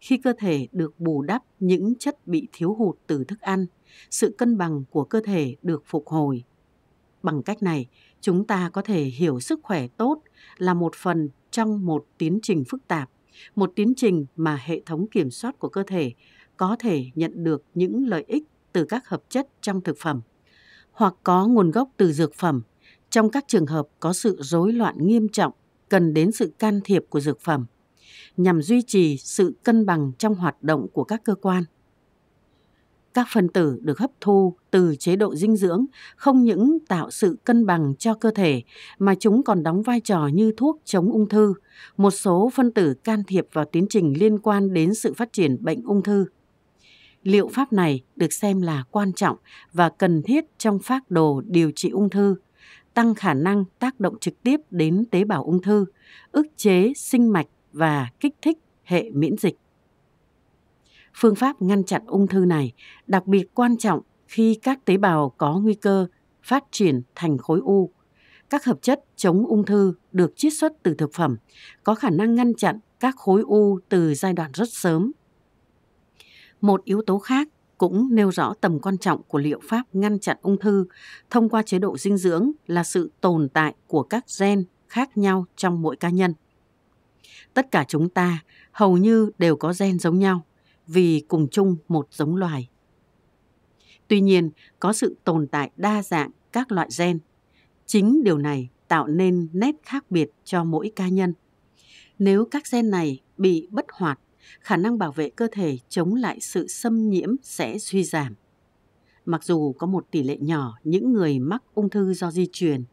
Khi cơ thể được bù đắp những chất bị thiếu hụt từ thức ăn, sự cân bằng của cơ thể được phục hồi. Bằng cách này, chúng ta có thể hiểu sức khỏe tốt là một phần trong một tiến trình phức tạp, một tiến trình mà hệ thống kiểm soát của cơ thể có thể nhận được những lợi ích từ các hợp chất trong thực phẩm, hoặc có nguồn gốc từ dược phẩm trong các trường hợp có sự rối loạn nghiêm trọng cần đến sự can thiệp của dược phẩm, nhằm duy trì sự cân bằng trong hoạt động của các cơ quan. Các phân tử được hấp thu từ chế độ dinh dưỡng không những tạo sự cân bằng cho cơ thể, mà chúng còn đóng vai trò như thuốc chống ung thư. Một số phân tử can thiệp vào tiến trình liên quan đến sự phát triển bệnh ung thư liệu pháp này được xem là quan trọng và cần thiết trong phác đồ điều trị ung thư, tăng khả năng tác động trực tiếp đến tế bào ung thư, ức chế sinh mạch và kích thích hệ miễn dịch. Phương pháp ngăn chặn ung thư này đặc biệt quan trọng khi các tế bào có nguy cơ phát triển thành khối u. Các hợp chất chống ung thư được chiết xuất từ thực phẩm có khả năng ngăn chặn các khối u từ giai đoạn rất sớm một yếu tố khác cũng nêu rõ tầm quan trọng của liệu pháp ngăn chặn ung thư thông qua chế độ dinh dưỡng là sự tồn tại của các gen khác nhau trong mỗi cá nhân. Tất cả chúng ta hầu như đều có gen giống nhau vì cùng chung một giống loài. Tuy nhiên, có sự tồn tại đa dạng các loại gen. Chính điều này tạo nên nét khác biệt cho mỗi cá nhân. Nếu các gen này bị bất hoạt khả năng bảo vệ cơ thể chống lại sự xâm nhiễm sẽ suy giảm. Mặc dù có một tỷ lệ nhỏ những người mắc ung thư do di truyền,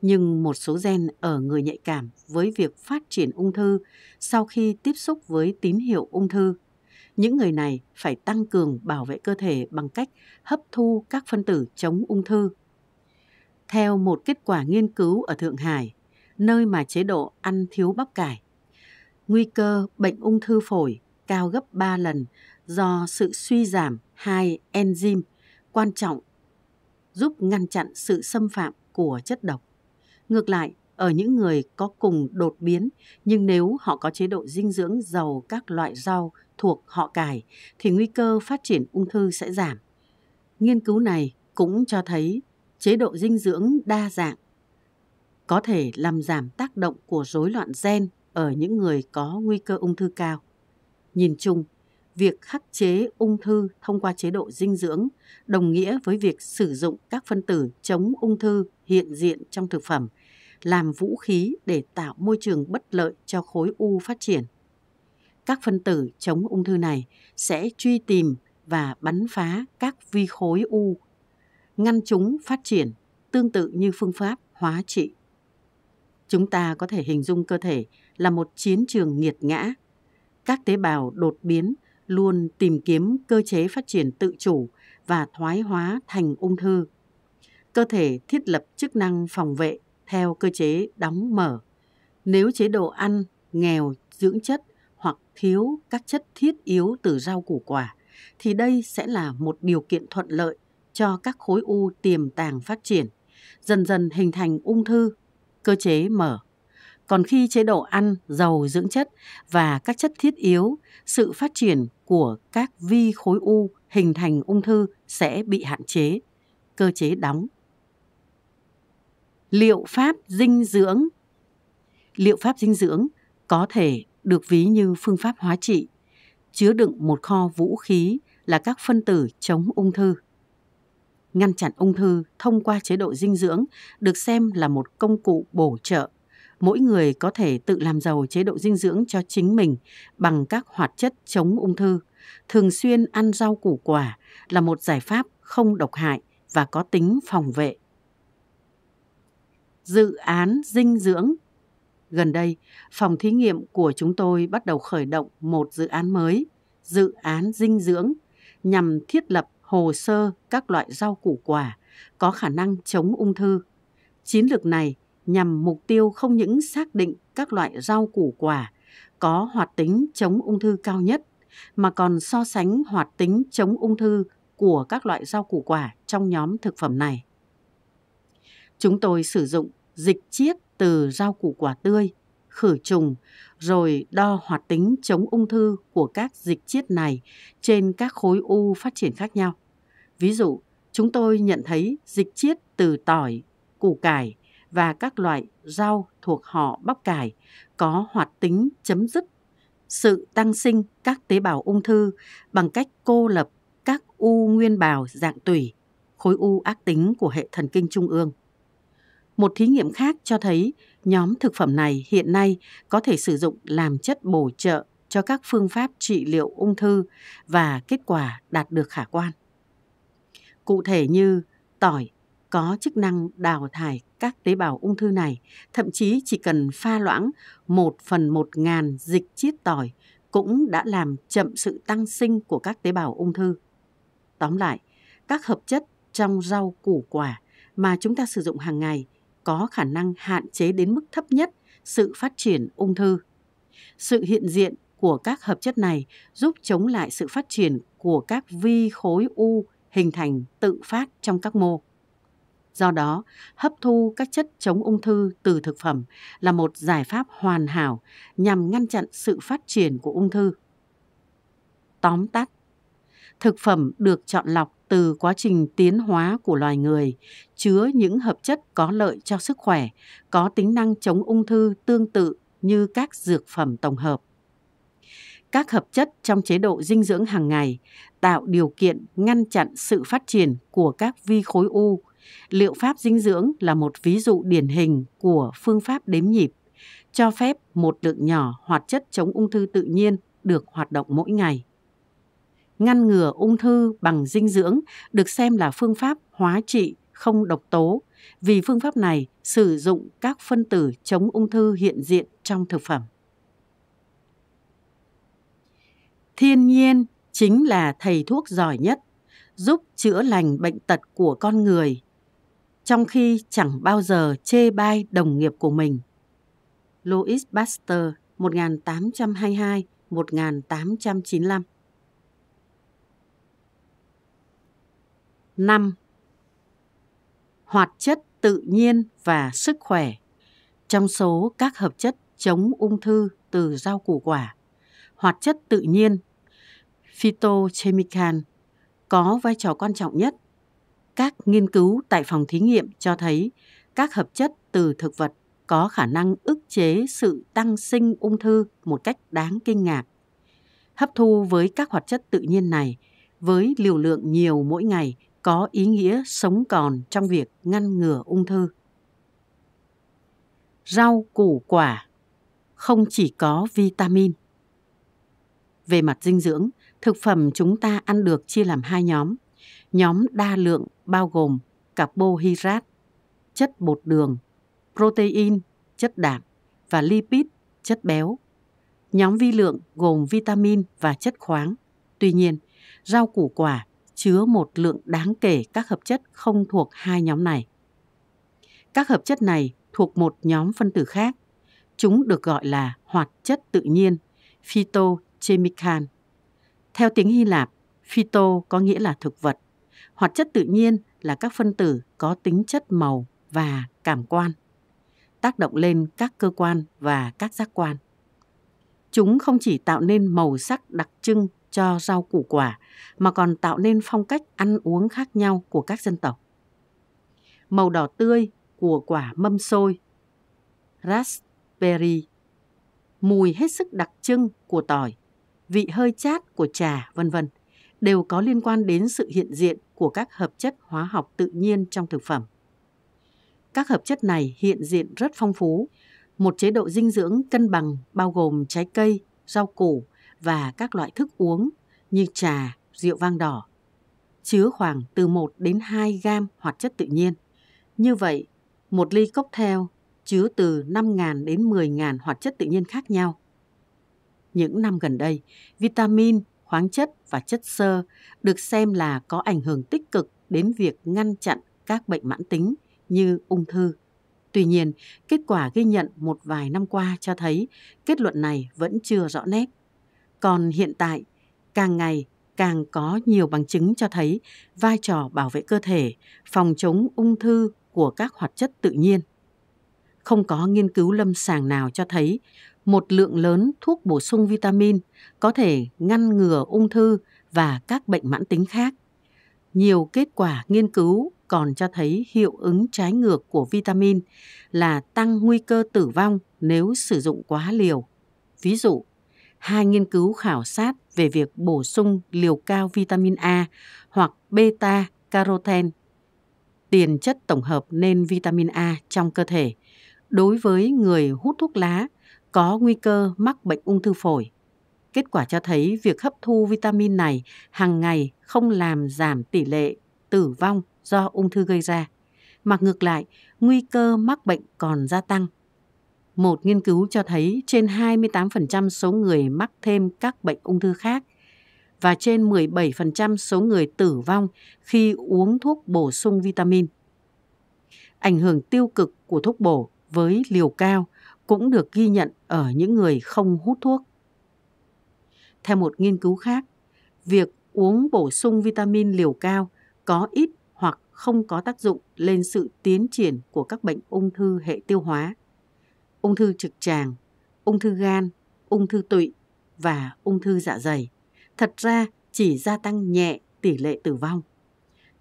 nhưng một số gen ở người nhạy cảm với việc phát triển ung thư sau khi tiếp xúc với tín hiệu ung thư. Những người này phải tăng cường bảo vệ cơ thể bằng cách hấp thu các phân tử chống ung thư. Theo một kết quả nghiên cứu ở Thượng Hải, nơi mà chế độ ăn thiếu bắp cải, nguy cơ bệnh ung thư phổi cao gấp 3 lần do sự suy giảm hai enzyme quan trọng giúp ngăn chặn sự xâm phạm của chất độc. Ngược lại, ở những người có cùng đột biến nhưng nếu họ có chế độ dinh dưỡng giàu các loại rau thuộc họ cải thì nguy cơ phát triển ung thư sẽ giảm. Nghiên cứu này cũng cho thấy chế độ dinh dưỡng đa dạng có thể làm giảm tác động của rối loạn gen ở những người có nguy cơ ung thư cao. Nhìn chung, việc khắc chế ung thư thông qua chế độ dinh dưỡng đồng nghĩa với việc sử dụng các phân tử chống ung thư hiện diện trong thực phẩm làm vũ khí để tạo môi trường bất lợi cho khối u phát triển. Các phân tử chống ung thư này sẽ truy tìm và bắn phá các vi khối u, ngăn chúng phát triển tương tự như phương pháp hóa trị. Chúng ta có thể hình dung cơ thể là một chiến trường nghiệt ngã các tế bào đột biến luôn tìm kiếm cơ chế phát triển tự chủ và thoái hóa thành ung thư. Cơ thể thiết lập chức năng phòng vệ theo cơ chế đóng mở. Nếu chế độ ăn nghèo dưỡng chất hoặc thiếu các chất thiết yếu từ rau củ quả, thì đây sẽ là một điều kiện thuận lợi cho các khối u tiềm tàng phát triển, dần dần hình thành ung thư, cơ chế mở. Còn khi chế độ ăn giàu dưỡng chất và các chất thiết yếu, sự phát triển của các vi khối u hình thành ung thư sẽ bị hạn chế. Cơ chế đóng. Liệu pháp dinh dưỡng Liệu pháp dinh dưỡng có thể được ví như phương pháp hóa trị, chứa đựng một kho vũ khí là các phân tử chống ung thư. Ngăn chặn ung thư thông qua chế độ dinh dưỡng được xem là một công cụ bổ trợ. Mỗi người có thể tự làm giàu chế độ dinh dưỡng cho chính mình bằng các hoạt chất chống ung thư. Thường xuyên ăn rau củ quả là một giải pháp không độc hại và có tính phòng vệ. Dự án dinh dưỡng Gần đây, phòng thí nghiệm của chúng tôi bắt đầu khởi động một dự án mới, dự án dinh dưỡng, nhằm thiết lập hồ sơ các loại rau củ quả có khả năng chống ung thư. Chiến lược này nhằm mục tiêu không những xác định các loại rau củ quả có hoạt tính chống ung thư cao nhất, mà còn so sánh hoạt tính chống ung thư của các loại rau củ quả trong nhóm thực phẩm này. Chúng tôi sử dụng dịch chiết từ rau củ quả tươi, khử trùng, rồi đo hoạt tính chống ung thư của các dịch chiết này trên các khối u phát triển khác nhau. Ví dụ, chúng tôi nhận thấy dịch chiết từ tỏi, củ cải và các loại rau thuộc họ bắp cải có hoạt tính chấm dứt sự tăng sinh các tế bào ung thư bằng cách cô lập các u nguyên bào dạng tủy, khối u ác tính của hệ thần kinh trung ương. Một thí nghiệm khác cho thấy nhóm thực phẩm này hiện nay có thể sử dụng làm chất bổ trợ cho các phương pháp trị liệu ung thư và kết quả đạt được khả quan. Cụ thể như tỏi có chức năng đào thải các tế bào ung thư này, thậm chí chỉ cần pha loãng 1 phần 1 ngàn dịch chiết tỏi cũng đã làm chậm sự tăng sinh của các tế bào ung thư. Tóm lại, các hợp chất trong rau củ quả mà chúng ta sử dụng hàng ngày có khả năng hạn chế đến mức thấp nhất sự phát triển ung thư. Sự hiện diện của các hợp chất này giúp chống lại sự phát triển của các vi khối u hình thành tự phát trong các mô. Do đó, hấp thu các chất chống ung thư từ thực phẩm là một giải pháp hoàn hảo nhằm ngăn chặn sự phát triển của ung thư. Tóm tắt, thực phẩm được chọn lọc từ quá trình tiến hóa của loài người, chứa những hợp chất có lợi cho sức khỏe, có tính năng chống ung thư tương tự như các dược phẩm tổng hợp. Các hợp chất trong chế độ dinh dưỡng hàng ngày tạo điều kiện ngăn chặn sự phát triển của các vi khối u. Liệu pháp dinh dưỡng là một ví dụ điển hình của phương pháp đếm nhịp, cho phép một lượng nhỏ hoạt chất chống ung thư tự nhiên được hoạt động mỗi ngày ngăn ngừa ung thư bằng dinh dưỡng được xem là phương pháp hóa trị không độc tố vì phương pháp này sử dụng các phân tử chống ung thư hiện diện trong thực phẩm. Thiên nhiên chính là thầy thuốc giỏi nhất, giúp chữa lành bệnh tật của con người, trong khi chẳng bao giờ chê bai đồng nghiệp của mình. Louis Pasteur 1822-1895 5. Hoạt chất tự nhiên và sức khỏe Trong số các hợp chất chống ung thư từ rau củ quả, hoạt chất tự nhiên phytochemical có vai trò quan trọng nhất. Các nghiên cứu tại phòng thí nghiệm cho thấy các hợp chất từ thực vật có khả năng ức chế sự tăng sinh ung thư một cách đáng kinh ngạc. Hấp thu với các hoạt chất tự nhiên này với liều lượng nhiều mỗi ngày có ý nghĩa sống còn trong việc ngăn ngừa ung thư. Rau củ quả không chỉ có vitamin. Về mặt dinh dưỡng, thực phẩm chúng ta ăn được chia làm hai nhóm. Nhóm đa lượng bao gồm carbohydrate, chất bột đường, protein, chất đạm và lipid, chất béo. Nhóm vi lượng gồm vitamin và chất khoáng. Tuy nhiên, rau củ quả chứa một lượng đáng kể các hợp chất không thuộc hai nhóm này. Các hợp chất này thuộc một nhóm phân tử khác. Chúng được gọi là hoạt chất tự nhiên, phytochemical. Theo tiếng Hy Lạp, phyto có nghĩa là thực vật. Hoạt chất tự nhiên là các phân tử có tính chất màu và cảm quan. tác động lên các cơ quan và các giác quan. Chúng không chỉ tạo nên màu sắc đặc trưng cho rau củ quả, mà còn tạo nên phong cách ăn uống khác nhau của các dân tộc. Màu đỏ tươi của quả mâm xôi, raspberry, mùi hết sức đặc trưng của tỏi, vị hơi chát của trà, vân vân đều có liên quan đến sự hiện diện của các hợp chất hóa học tự nhiên trong thực phẩm. Các hợp chất này hiện diện rất phong phú, một chế độ dinh dưỡng cân bằng bao gồm trái cây, rau củ và các loại thức uống như trà, rượu vang đỏ, chứa khoảng từ 1 đến 2 gam hoạt chất tự nhiên. Như vậy, một ly cocktail chứa từ 5.000 đến 10.000 hoạt chất tự nhiên khác nhau. Những năm gần đây, vitamin, khoáng chất và chất xơ được xem là có ảnh hưởng tích cực đến việc ngăn chặn các bệnh mãn tính như ung thư. Tuy nhiên, kết quả ghi nhận một vài năm qua cho thấy kết luận này vẫn chưa rõ nét. Còn hiện tại, càng ngày càng có nhiều bằng chứng cho thấy vai trò bảo vệ cơ thể, phòng chống ung thư của các hoạt chất tự nhiên. Không có nghiên cứu lâm sàng nào cho thấy một lượng lớn thuốc bổ sung vitamin có thể ngăn ngừa ung thư và các bệnh mãn tính khác. Nhiều kết quả nghiên cứu còn cho thấy hiệu ứng trái ngược của vitamin là tăng nguy cơ tử vong nếu sử dụng quá liều. Ví dụ, hai nghiên cứu khảo sát về việc bổ sung liều cao vitamin A hoặc beta carotene, tiền chất tổng hợp nên vitamin A trong cơ thể, đối với người hút thuốc lá có nguy cơ mắc bệnh ung thư phổi. Kết quả cho thấy việc hấp thu vitamin này hàng ngày không làm giảm tỷ lệ tử vong do ung thư gây ra, mà ngược lại, nguy cơ mắc bệnh còn gia tăng. Một nghiên cứu cho thấy trên 28% số người mắc thêm các bệnh ung thư khác và trên 17% số người tử vong khi uống thuốc bổ sung vitamin. Ảnh hưởng tiêu cực của thuốc bổ với liều cao cũng được ghi nhận ở những người không hút thuốc. Theo một nghiên cứu khác, việc uống bổ sung vitamin liều cao có ít hoặc không có tác dụng lên sự tiến triển của các bệnh ung thư hệ tiêu hóa, ung thư trực tràng, ung thư gan, ung thư tụy và ung thư dạ dày. Thật ra chỉ gia tăng nhẹ tỷ lệ tử vong.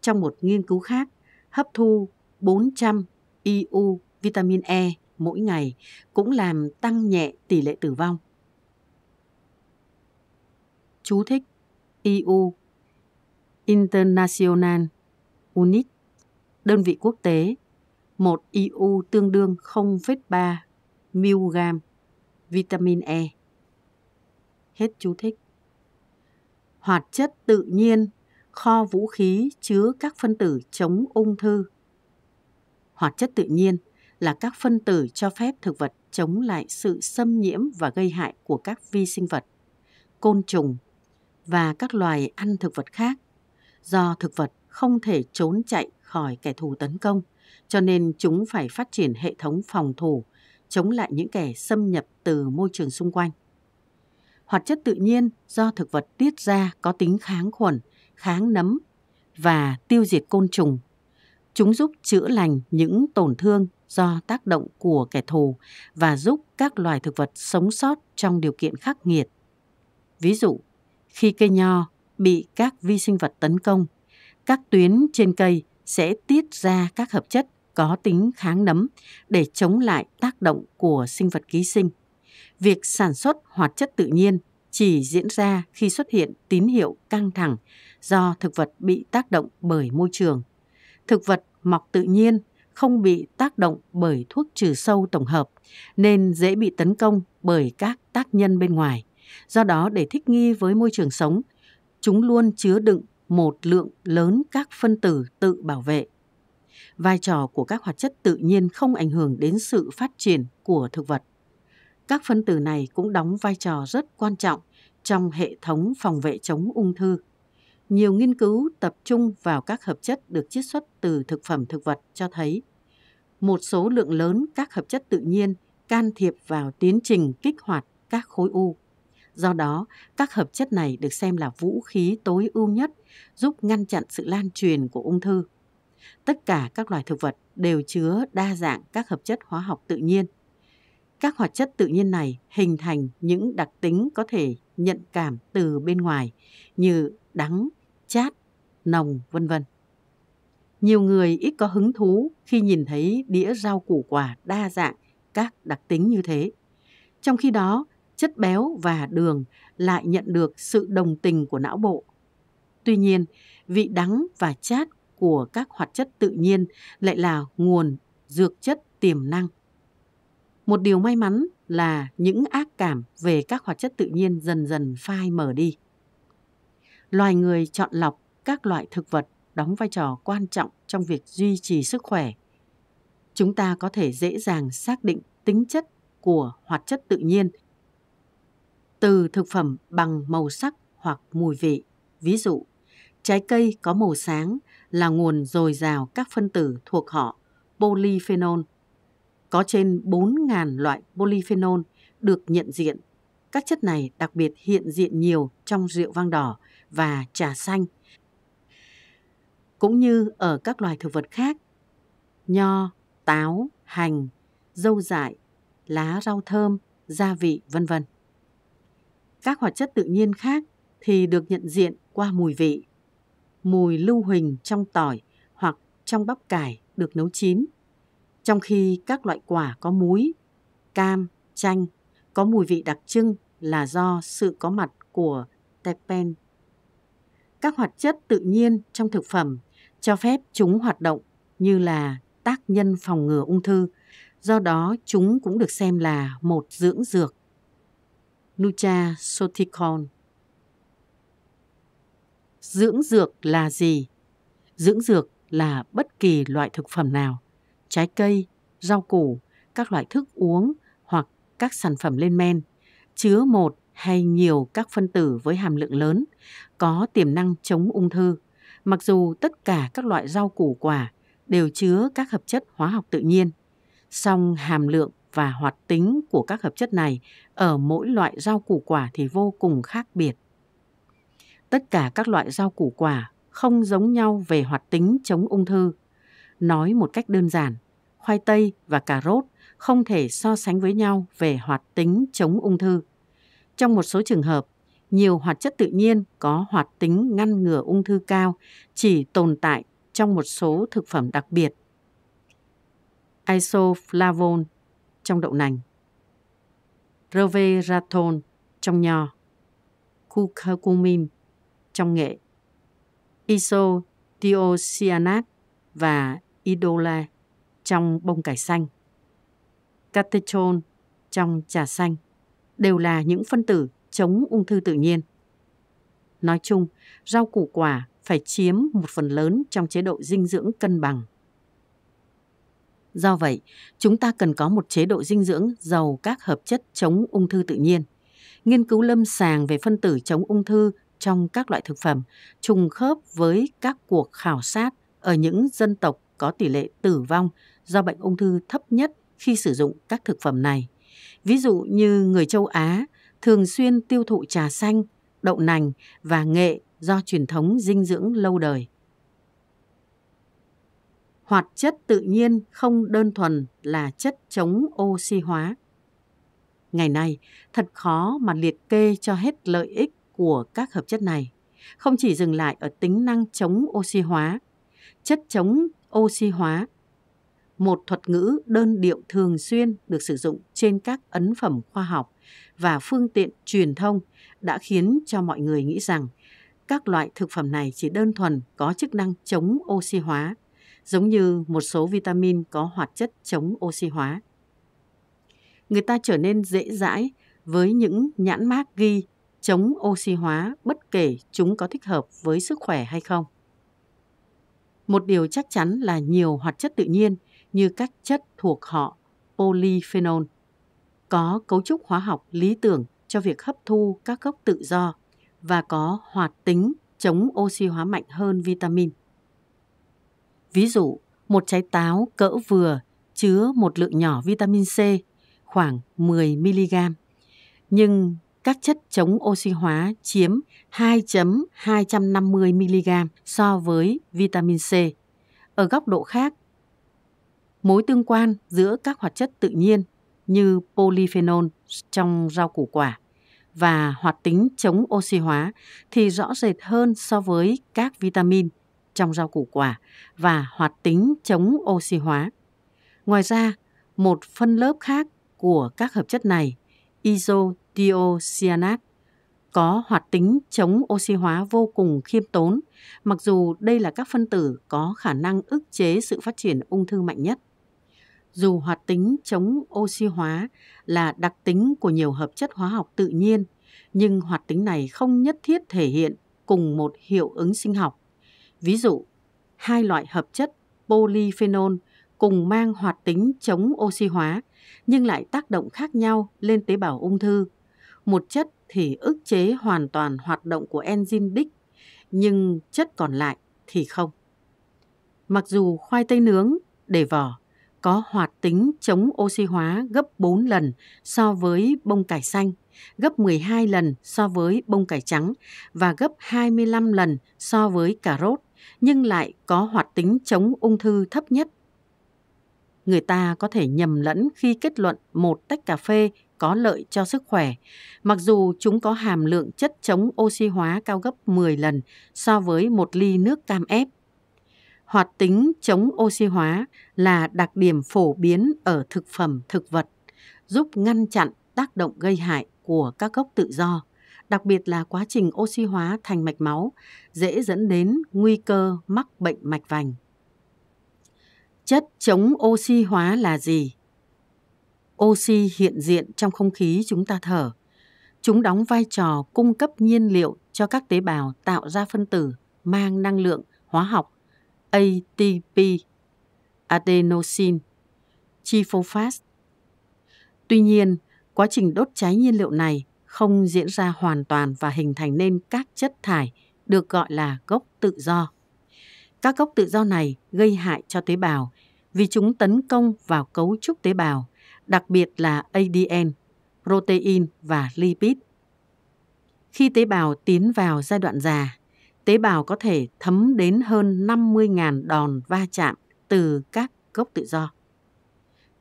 Trong một nghiên cứu khác, hấp thu 400 IU vitamin E mỗi ngày cũng làm tăng nhẹ tỷ lệ tử vong. Chú thích EU International Unit đơn vị quốc tế 1 EU tương đương 0,3 mg vitamin E. Hết chú thích. Hoạt chất tự nhiên kho vũ khí chứa các phân tử chống ung thư. Hoạt chất tự nhiên là các phân tử cho phép thực vật chống lại sự xâm nhiễm và gây hại của các vi sinh vật, côn trùng và các loài ăn thực vật khác. Do thực vật không thể trốn chạy khỏi kẻ thù tấn công, cho nên chúng phải phát triển hệ thống phòng thủ, chống lại những kẻ xâm nhập từ môi trường xung quanh. Hoạt chất tự nhiên do thực vật tiết ra có tính kháng khuẩn, kháng nấm và tiêu diệt côn trùng. Chúng giúp chữa lành những tổn thương do tác động của kẻ thù và giúp các loài thực vật sống sót trong điều kiện khắc nghiệt. Ví dụ, khi cây nho bị các vi sinh vật tấn công, các tuyến trên cây sẽ tiết ra các hợp chất có tính kháng nấm để chống lại tác động của sinh vật ký sinh. Việc sản xuất hoạt chất tự nhiên chỉ diễn ra khi xuất hiện tín hiệu căng thẳng do thực vật bị tác động bởi môi trường. Thực vật mọc tự nhiên không bị tác động bởi thuốc trừ sâu tổng hợp nên dễ bị tấn công bởi các tác nhân bên ngoài. Do đó để thích nghi với môi trường sống, chúng luôn chứa đựng một lượng lớn các phân tử tự bảo vệ. Vai trò của các hoạt chất tự nhiên không ảnh hưởng đến sự phát triển của thực vật. Các phân tử này cũng đóng vai trò rất quan trọng trong hệ thống phòng vệ chống ung thư. Nhiều nghiên cứu tập trung vào các hợp chất được chiết xuất từ thực phẩm thực vật cho thấy một số lượng lớn các hợp chất tự nhiên can thiệp vào tiến trình kích hoạt các khối u. Do đó, các hợp chất này được xem là vũ khí tối ưu nhất giúp ngăn chặn sự lan truyền của ung thư. Tất cả các loài thực vật đều chứa đa dạng các hợp chất hóa học tự nhiên. Các hoạt chất tự nhiên này hình thành những đặc tính có thể nhận cảm từ bên ngoài như đắng, chát, nồng, vân vân. Nhiều người ít có hứng thú khi nhìn thấy đĩa rau củ quả đa dạng các đặc tính như thế. Trong khi đó, chất béo và đường lại nhận được sự đồng tình của não bộ. Tuy nhiên, vị đắng và chát của các hoạt chất tự nhiên lại là nguồn dược chất tiềm năng. Một điều may mắn là những ác cảm về các hoạt chất tự nhiên dần dần phai mờ đi. Loài người chọn lọc các loại thực vật đóng vai trò quan trọng trong việc duy trì sức khỏe. Chúng ta có thể dễ dàng xác định tính chất của hoạt chất tự nhiên từ thực phẩm bằng màu sắc hoặc mùi vị. Ví dụ, trái cây có màu sáng là nguồn dồi dào các phân tử thuộc họ polyphenol. Có trên 4.000 loại polyphenol được nhận diện. Các chất này đặc biệt hiện diện nhiều trong rượu vang đỏ và trà xanh, cũng như ở các loài thực vật khác. Nho, táo, hành, dâu dại, lá rau thơm, gia vị, vân vân. Các hoạt chất tự nhiên khác thì được nhận diện qua mùi vị. Mùi lưu huỳnh trong tỏi hoặc trong bắp cải được nấu chín. Trong khi các loại quả có múi, cam, chanh có mùi vị đặc trưng là do sự có mặt của terpen. Các hoạt chất tự nhiên trong thực phẩm cho phép chúng hoạt động như là tác nhân phòng ngừa ung thư, do đó chúng cũng được xem là một dưỡng dược. Nutraceutical Dưỡng dược là gì? Dưỡng dược là bất kỳ loại thực phẩm nào, trái cây, rau củ, các loại thức uống hoặc các sản phẩm lên men, chứa một hay nhiều các phân tử với hàm lượng lớn, có tiềm năng chống ung thư. Mặc dù tất cả các loại rau củ quả đều chứa các hợp chất hóa học tự nhiên, song hàm lượng và hoạt tính của các hợp chất này ở mỗi loại rau củ quả thì vô cùng khác biệt. Tất cả các loại rau củ quả không giống nhau về hoạt tính chống ung thư. Nói một cách đơn giản, khoai tây và cà rốt không thể so sánh với nhau về hoạt tính chống ung thư. Trong một số trường hợp, nhiều hoạt chất tự nhiên có hoạt tính ngăn ngừa ung thư cao chỉ tồn tại trong một số thực phẩm đặc biệt. Isoflavone trong đậu nành, Resveratrol trong nho, curcumin trong nghệ, isothiocyanat và idola trong bông cải xanh, catechol trong trà xanh đều là những phân tử chống ung thư tự nhiên. Nói chung, rau củ quả phải chiếm một phần lớn trong chế độ dinh dưỡng cân bằng. Do vậy, chúng ta cần có một chế độ dinh dưỡng giàu các hợp chất chống ung thư tự nhiên. Nghiên cứu lâm sàng về phân tử chống ung thư trong các loại thực phẩm trùng khớp với các cuộc khảo sát ở những dân tộc có tỷ lệ tử vong do bệnh ung thư thấp nhất khi sử dụng các thực phẩm này. Ví dụ như người châu Á thường xuyên tiêu thụ trà xanh, đậu nành và nghệ do truyền thống dinh dưỡng lâu đời. Hoạt chất tự nhiên không đơn thuần là chất chống oxy hóa. Ngày nay, thật khó mà liệt kê cho hết lợi ích của các hợp chất này. Không chỉ dừng lại ở tính năng chống oxy hóa, chất chống oxy hóa một thuật ngữ đơn điệu thường xuyên được sử dụng trên các ấn phẩm khoa học và phương tiện truyền thông đã khiến cho mọi người nghĩ rằng các loại thực phẩm này chỉ đơn thuần có chức năng chống oxy hóa, giống như một số vitamin có hoạt chất chống oxy hóa. Người ta trở nên dễ dãi với những nhãn mác ghi chống oxy hóa bất kể chúng có thích hợp với sức khỏe hay không. Một điều chắc chắn là nhiều hoạt chất tự nhiên như các chất thuộc họ polyphenol. Có cấu trúc hóa học lý tưởng cho việc hấp thu các gốc tự do và có hoạt tính chống oxy hóa mạnh hơn vitamin. Ví dụ, một trái táo cỡ vừa chứa một lượng nhỏ vitamin C khoảng 10 mg, nhưng các chất chống oxy hóa chiếm 2.250 mg so với vitamin C. Ở góc độ khác, mối tương quan giữa các hoạt chất tự nhiên như polyphenol trong rau củ quả và hoạt tính chống oxy hóa thì rõ rệt hơn so với các vitamin trong rau củ quả và hoạt tính chống oxy hóa. Ngoài ra, một phân lớp khác của các hợp chất này, isothiocyanat, có hoạt tính chống oxy hóa vô cùng khiêm tốn, mặc dù đây là các phân tử có khả năng ức chế sự phát triển ung thư mạnh nhất. Dù hoạt tính chống oxy hóa là đặc tính của nhiều hợp chất hóa học tự nhiên, nhưng hoạt tính này không nhất thiết thể hiện cùng một hiệu ứng sinh học. Ví dụ, hai loại hợp chất polyphenol cùng mang hoạt tính chống oxy hóa nhưng lại tác động khác nhau lên tế bào ung thư. Một chất thì ức chế hoàn toàn hoạt động của enzyme đích, nhưng chất còn lại thì không. Mặc dù khoai tây nướng để vỏ có hoạt tính chống oxy hóa gấp 4 lần so với bông cải xanh, gấp 12 lần so với bông cải trắng và gấp 25 lần so với cà rốt, nhưng lại có hoạt tính chống ung thư thấp nhất. Người ta có thể nhầm lẫn khi kết luận một tách cà phê có lợi cho sức khỏe, mặc dù chúng có hàm lượng chất chống oxy hóa cao gấp 10 lần so với một ly nước cam ép. Hoạt tính chống oxy hóa là đặc điểm phổ biến ở thực phẩm thực vật, giúp ngăn chặn tác động gây hại của các gốc tự do, đặc biệt là quá trình oxy hóa thành mạch máu, dễ dẫn đến nguy cơ mắc bệnh mạch vành. Chất chống oxy hóa là gì? Oxy hiện diện trong không khí chúng ta thở. Chúng đóng vai trò cung cấp nhiên liệu cho các tế bào tạo ra phân tử mang năng lượng hóa học ATP, adenosine, triphosphate. Tuy nhiên, quá trình đốt cháy nhiên liệu này không diễn ra hoàn toàn và hình thành nên các chất thải được gọi là gốc tự do. Các gốc tự do này gây hại cho tế bào vì chúng tấn công vào cấu trúc tế bào, đặc biệt là ADN, protein và lipid. Khi tế bào tiến vào giai đoạn già, tế bào có thể thấm đến hơn 50.000 đòn va chạm từ các gốc tự do.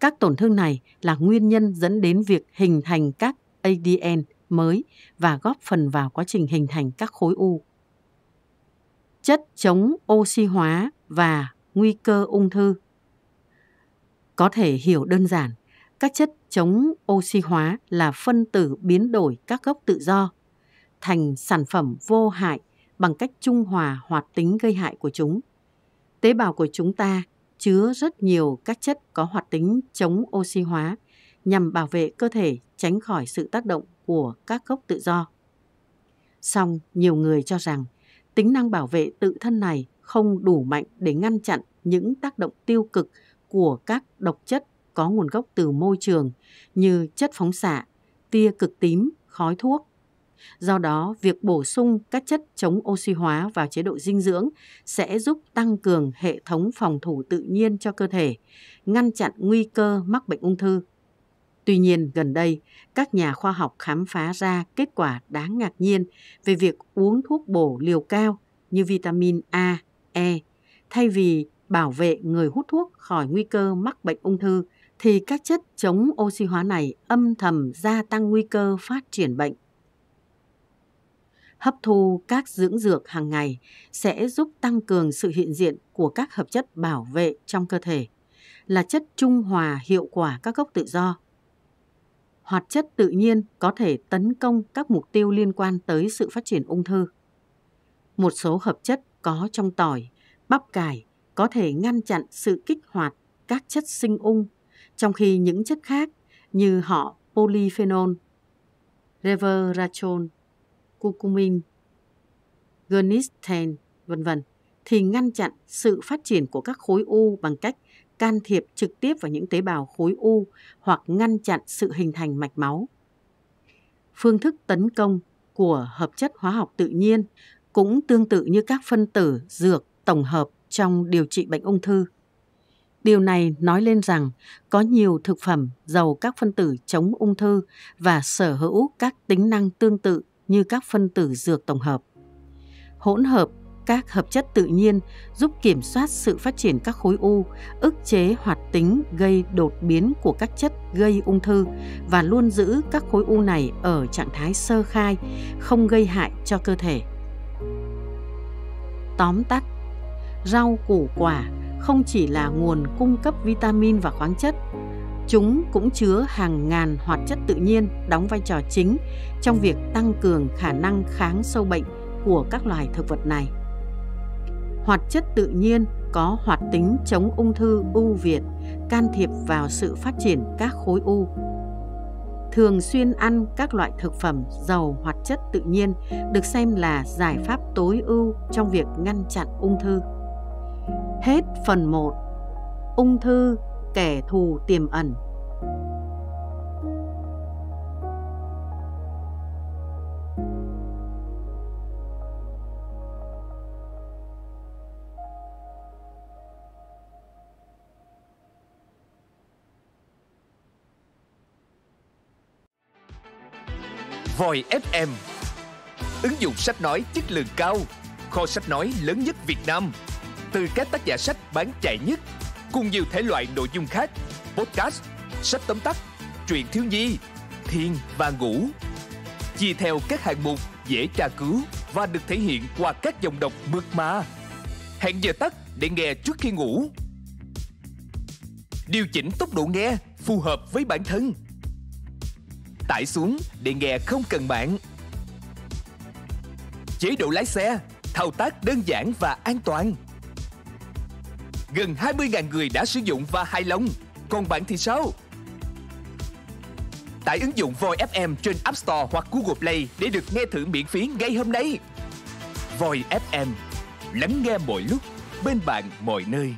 Các tổn thương này là nguyên nhân dẫn đến việc hình thành các ADN mới và góp phần vào quá trình hình thành các khối u. Chất chống oxy hóa và nguy cơ ung thư có thể hiểu đơn giản, các chất chống oxy hóa là phân tử biến đổi các gốc tự do thành sản phẩm vô hại bằng cách trung hòa hoạt tính gây hại của chúng. Tế bào của chúng ta chứa rất nhiều các chất có hoạt tính chống oxy hóa nhằm bảo vệ cơ thể tránh khỏi sự tác động của các gốc tự do. Song nhiều người cho rằng tính năng bảo vệ tự thân này không đủ mạnh để ngăn chặn những tác động tiêu cực của các độc chất có nguồn gốc từ môi trường như chất phóng xạ, tia cực tím, khói thuốc. Do đó, việc bổ sung các chất chống oxy hóa vào chế độ dinh dưỡng sẽ giúp tăng cường hệ thống phòng thủ tự nhiên cho cơ thể, ngăn chặn nguy cơ mắc bệnh ung thư. Tuy nhiên, gần đây, các nhà khoa học khám phá ra kết quả đáng ngạc nhiên về việc uống thuốc bổ liều cao như vitamin A, E thay vì bảo vệ người hút thuốc khỏi nguy cơ mắc bệnh ung thư thì các chất chống oxy hóa này âm thầm gia tăng nguy cơ phát triển bệnh. Hấp thu các dưỡng dược hàng ngày sẽ giúp tăng cường sự hiện diện của các hợp chất bảo vệ trong cơ thể, là chất trung hòa hiệu quả các gốc tự do. Hoạt chất tự nhiên có thể tấn công các mục tiêu liên quan tới sự phát triển ung thư. Một số hợp chất có trong tỏi, bắp cải có thể ngăn chặn sự kích hoạt các chất sinh ung, trong khi những chất khác như họ polyphenol, resveratrol, curcumin, genistein, vân vân thì ngăn chặn sự phát triển của các khối u bằng cách can thiệp trực tiếp vào những tế bào khối u hoặc ngăn chặn sự hình thành mạch máu. Phương thức tấn công của hợp chất hóa học tự nhiên cũng tương tự như các phân tử dược tổng hợp trong điều trị bệnh ung thư. Điều này nói lên rằng có nhiều thực phẩm giàu các phân tử chống ung thư và sở hữu các tính năng tương tự như các phân tử dược tổng hợp. Hỗn hợp Các hợp chất tự nhiên giúp kiểm soát sự phát triển các khối u, ức chế hoạt tính gây đột biến của các chất gây ung thư và luôn giữ các khối u này ở trạng thái sơ khai, không gây hại cho cơ thể. Tóm tắt, rau củ quả không chỉ là nguồn cung cấp vitamin và khoáng chất, chúng cũng chứa hàng ngàn hoạt chất tự nhiên đóng vai trò chính trong việc tăng cường khả năng kháng sâu bệnh của các loài thực vật này. Hoạt chất tự nhiên có hoạt tính chống ung thư ưu việt, can thiệp vào sự phát triển các khối u. Thường xuyên ăn các loại thực phẩm giàu hoạt chất tự nhiên được xem là giải pháp tối ưu trong việc ngăn chặn ung thư. Hết phần 1. Ung thư, kẻ thù tiềm ẩn. Voi FM Ứng dụng sách nói chất lượng cao. Kho sách nói lớn nhất Việt Nam. Từ các tác giả sách bán chạy nhất. Cùng nhiều thể loại nội dung khác Podcast, sách tóm tắt, truyện thiếu nhi, thiên và ngủ Chia theo các hạng mục dễ tra cứu Và được thể hiện qua các dòng đọc mượt mà Hẹn giờ tắt để nghe trước khi ngủ Điều chỉnh tốc độ nghe phù hợp với bản thân tải xuống để nghe không cần mạng. Chế độ lái xe, thao tác đơn giản và an toàn. Gần 20.000 người đã sử dụng và hài lòng, còn bạn thì sao? Tải ứng dụng Voi FM trên App Store hoặc Google Play để được nghe thử miễn phí ngay hôm nay. Voi FM, lắng nghe mọi lúc, bên bạn mọi nơi.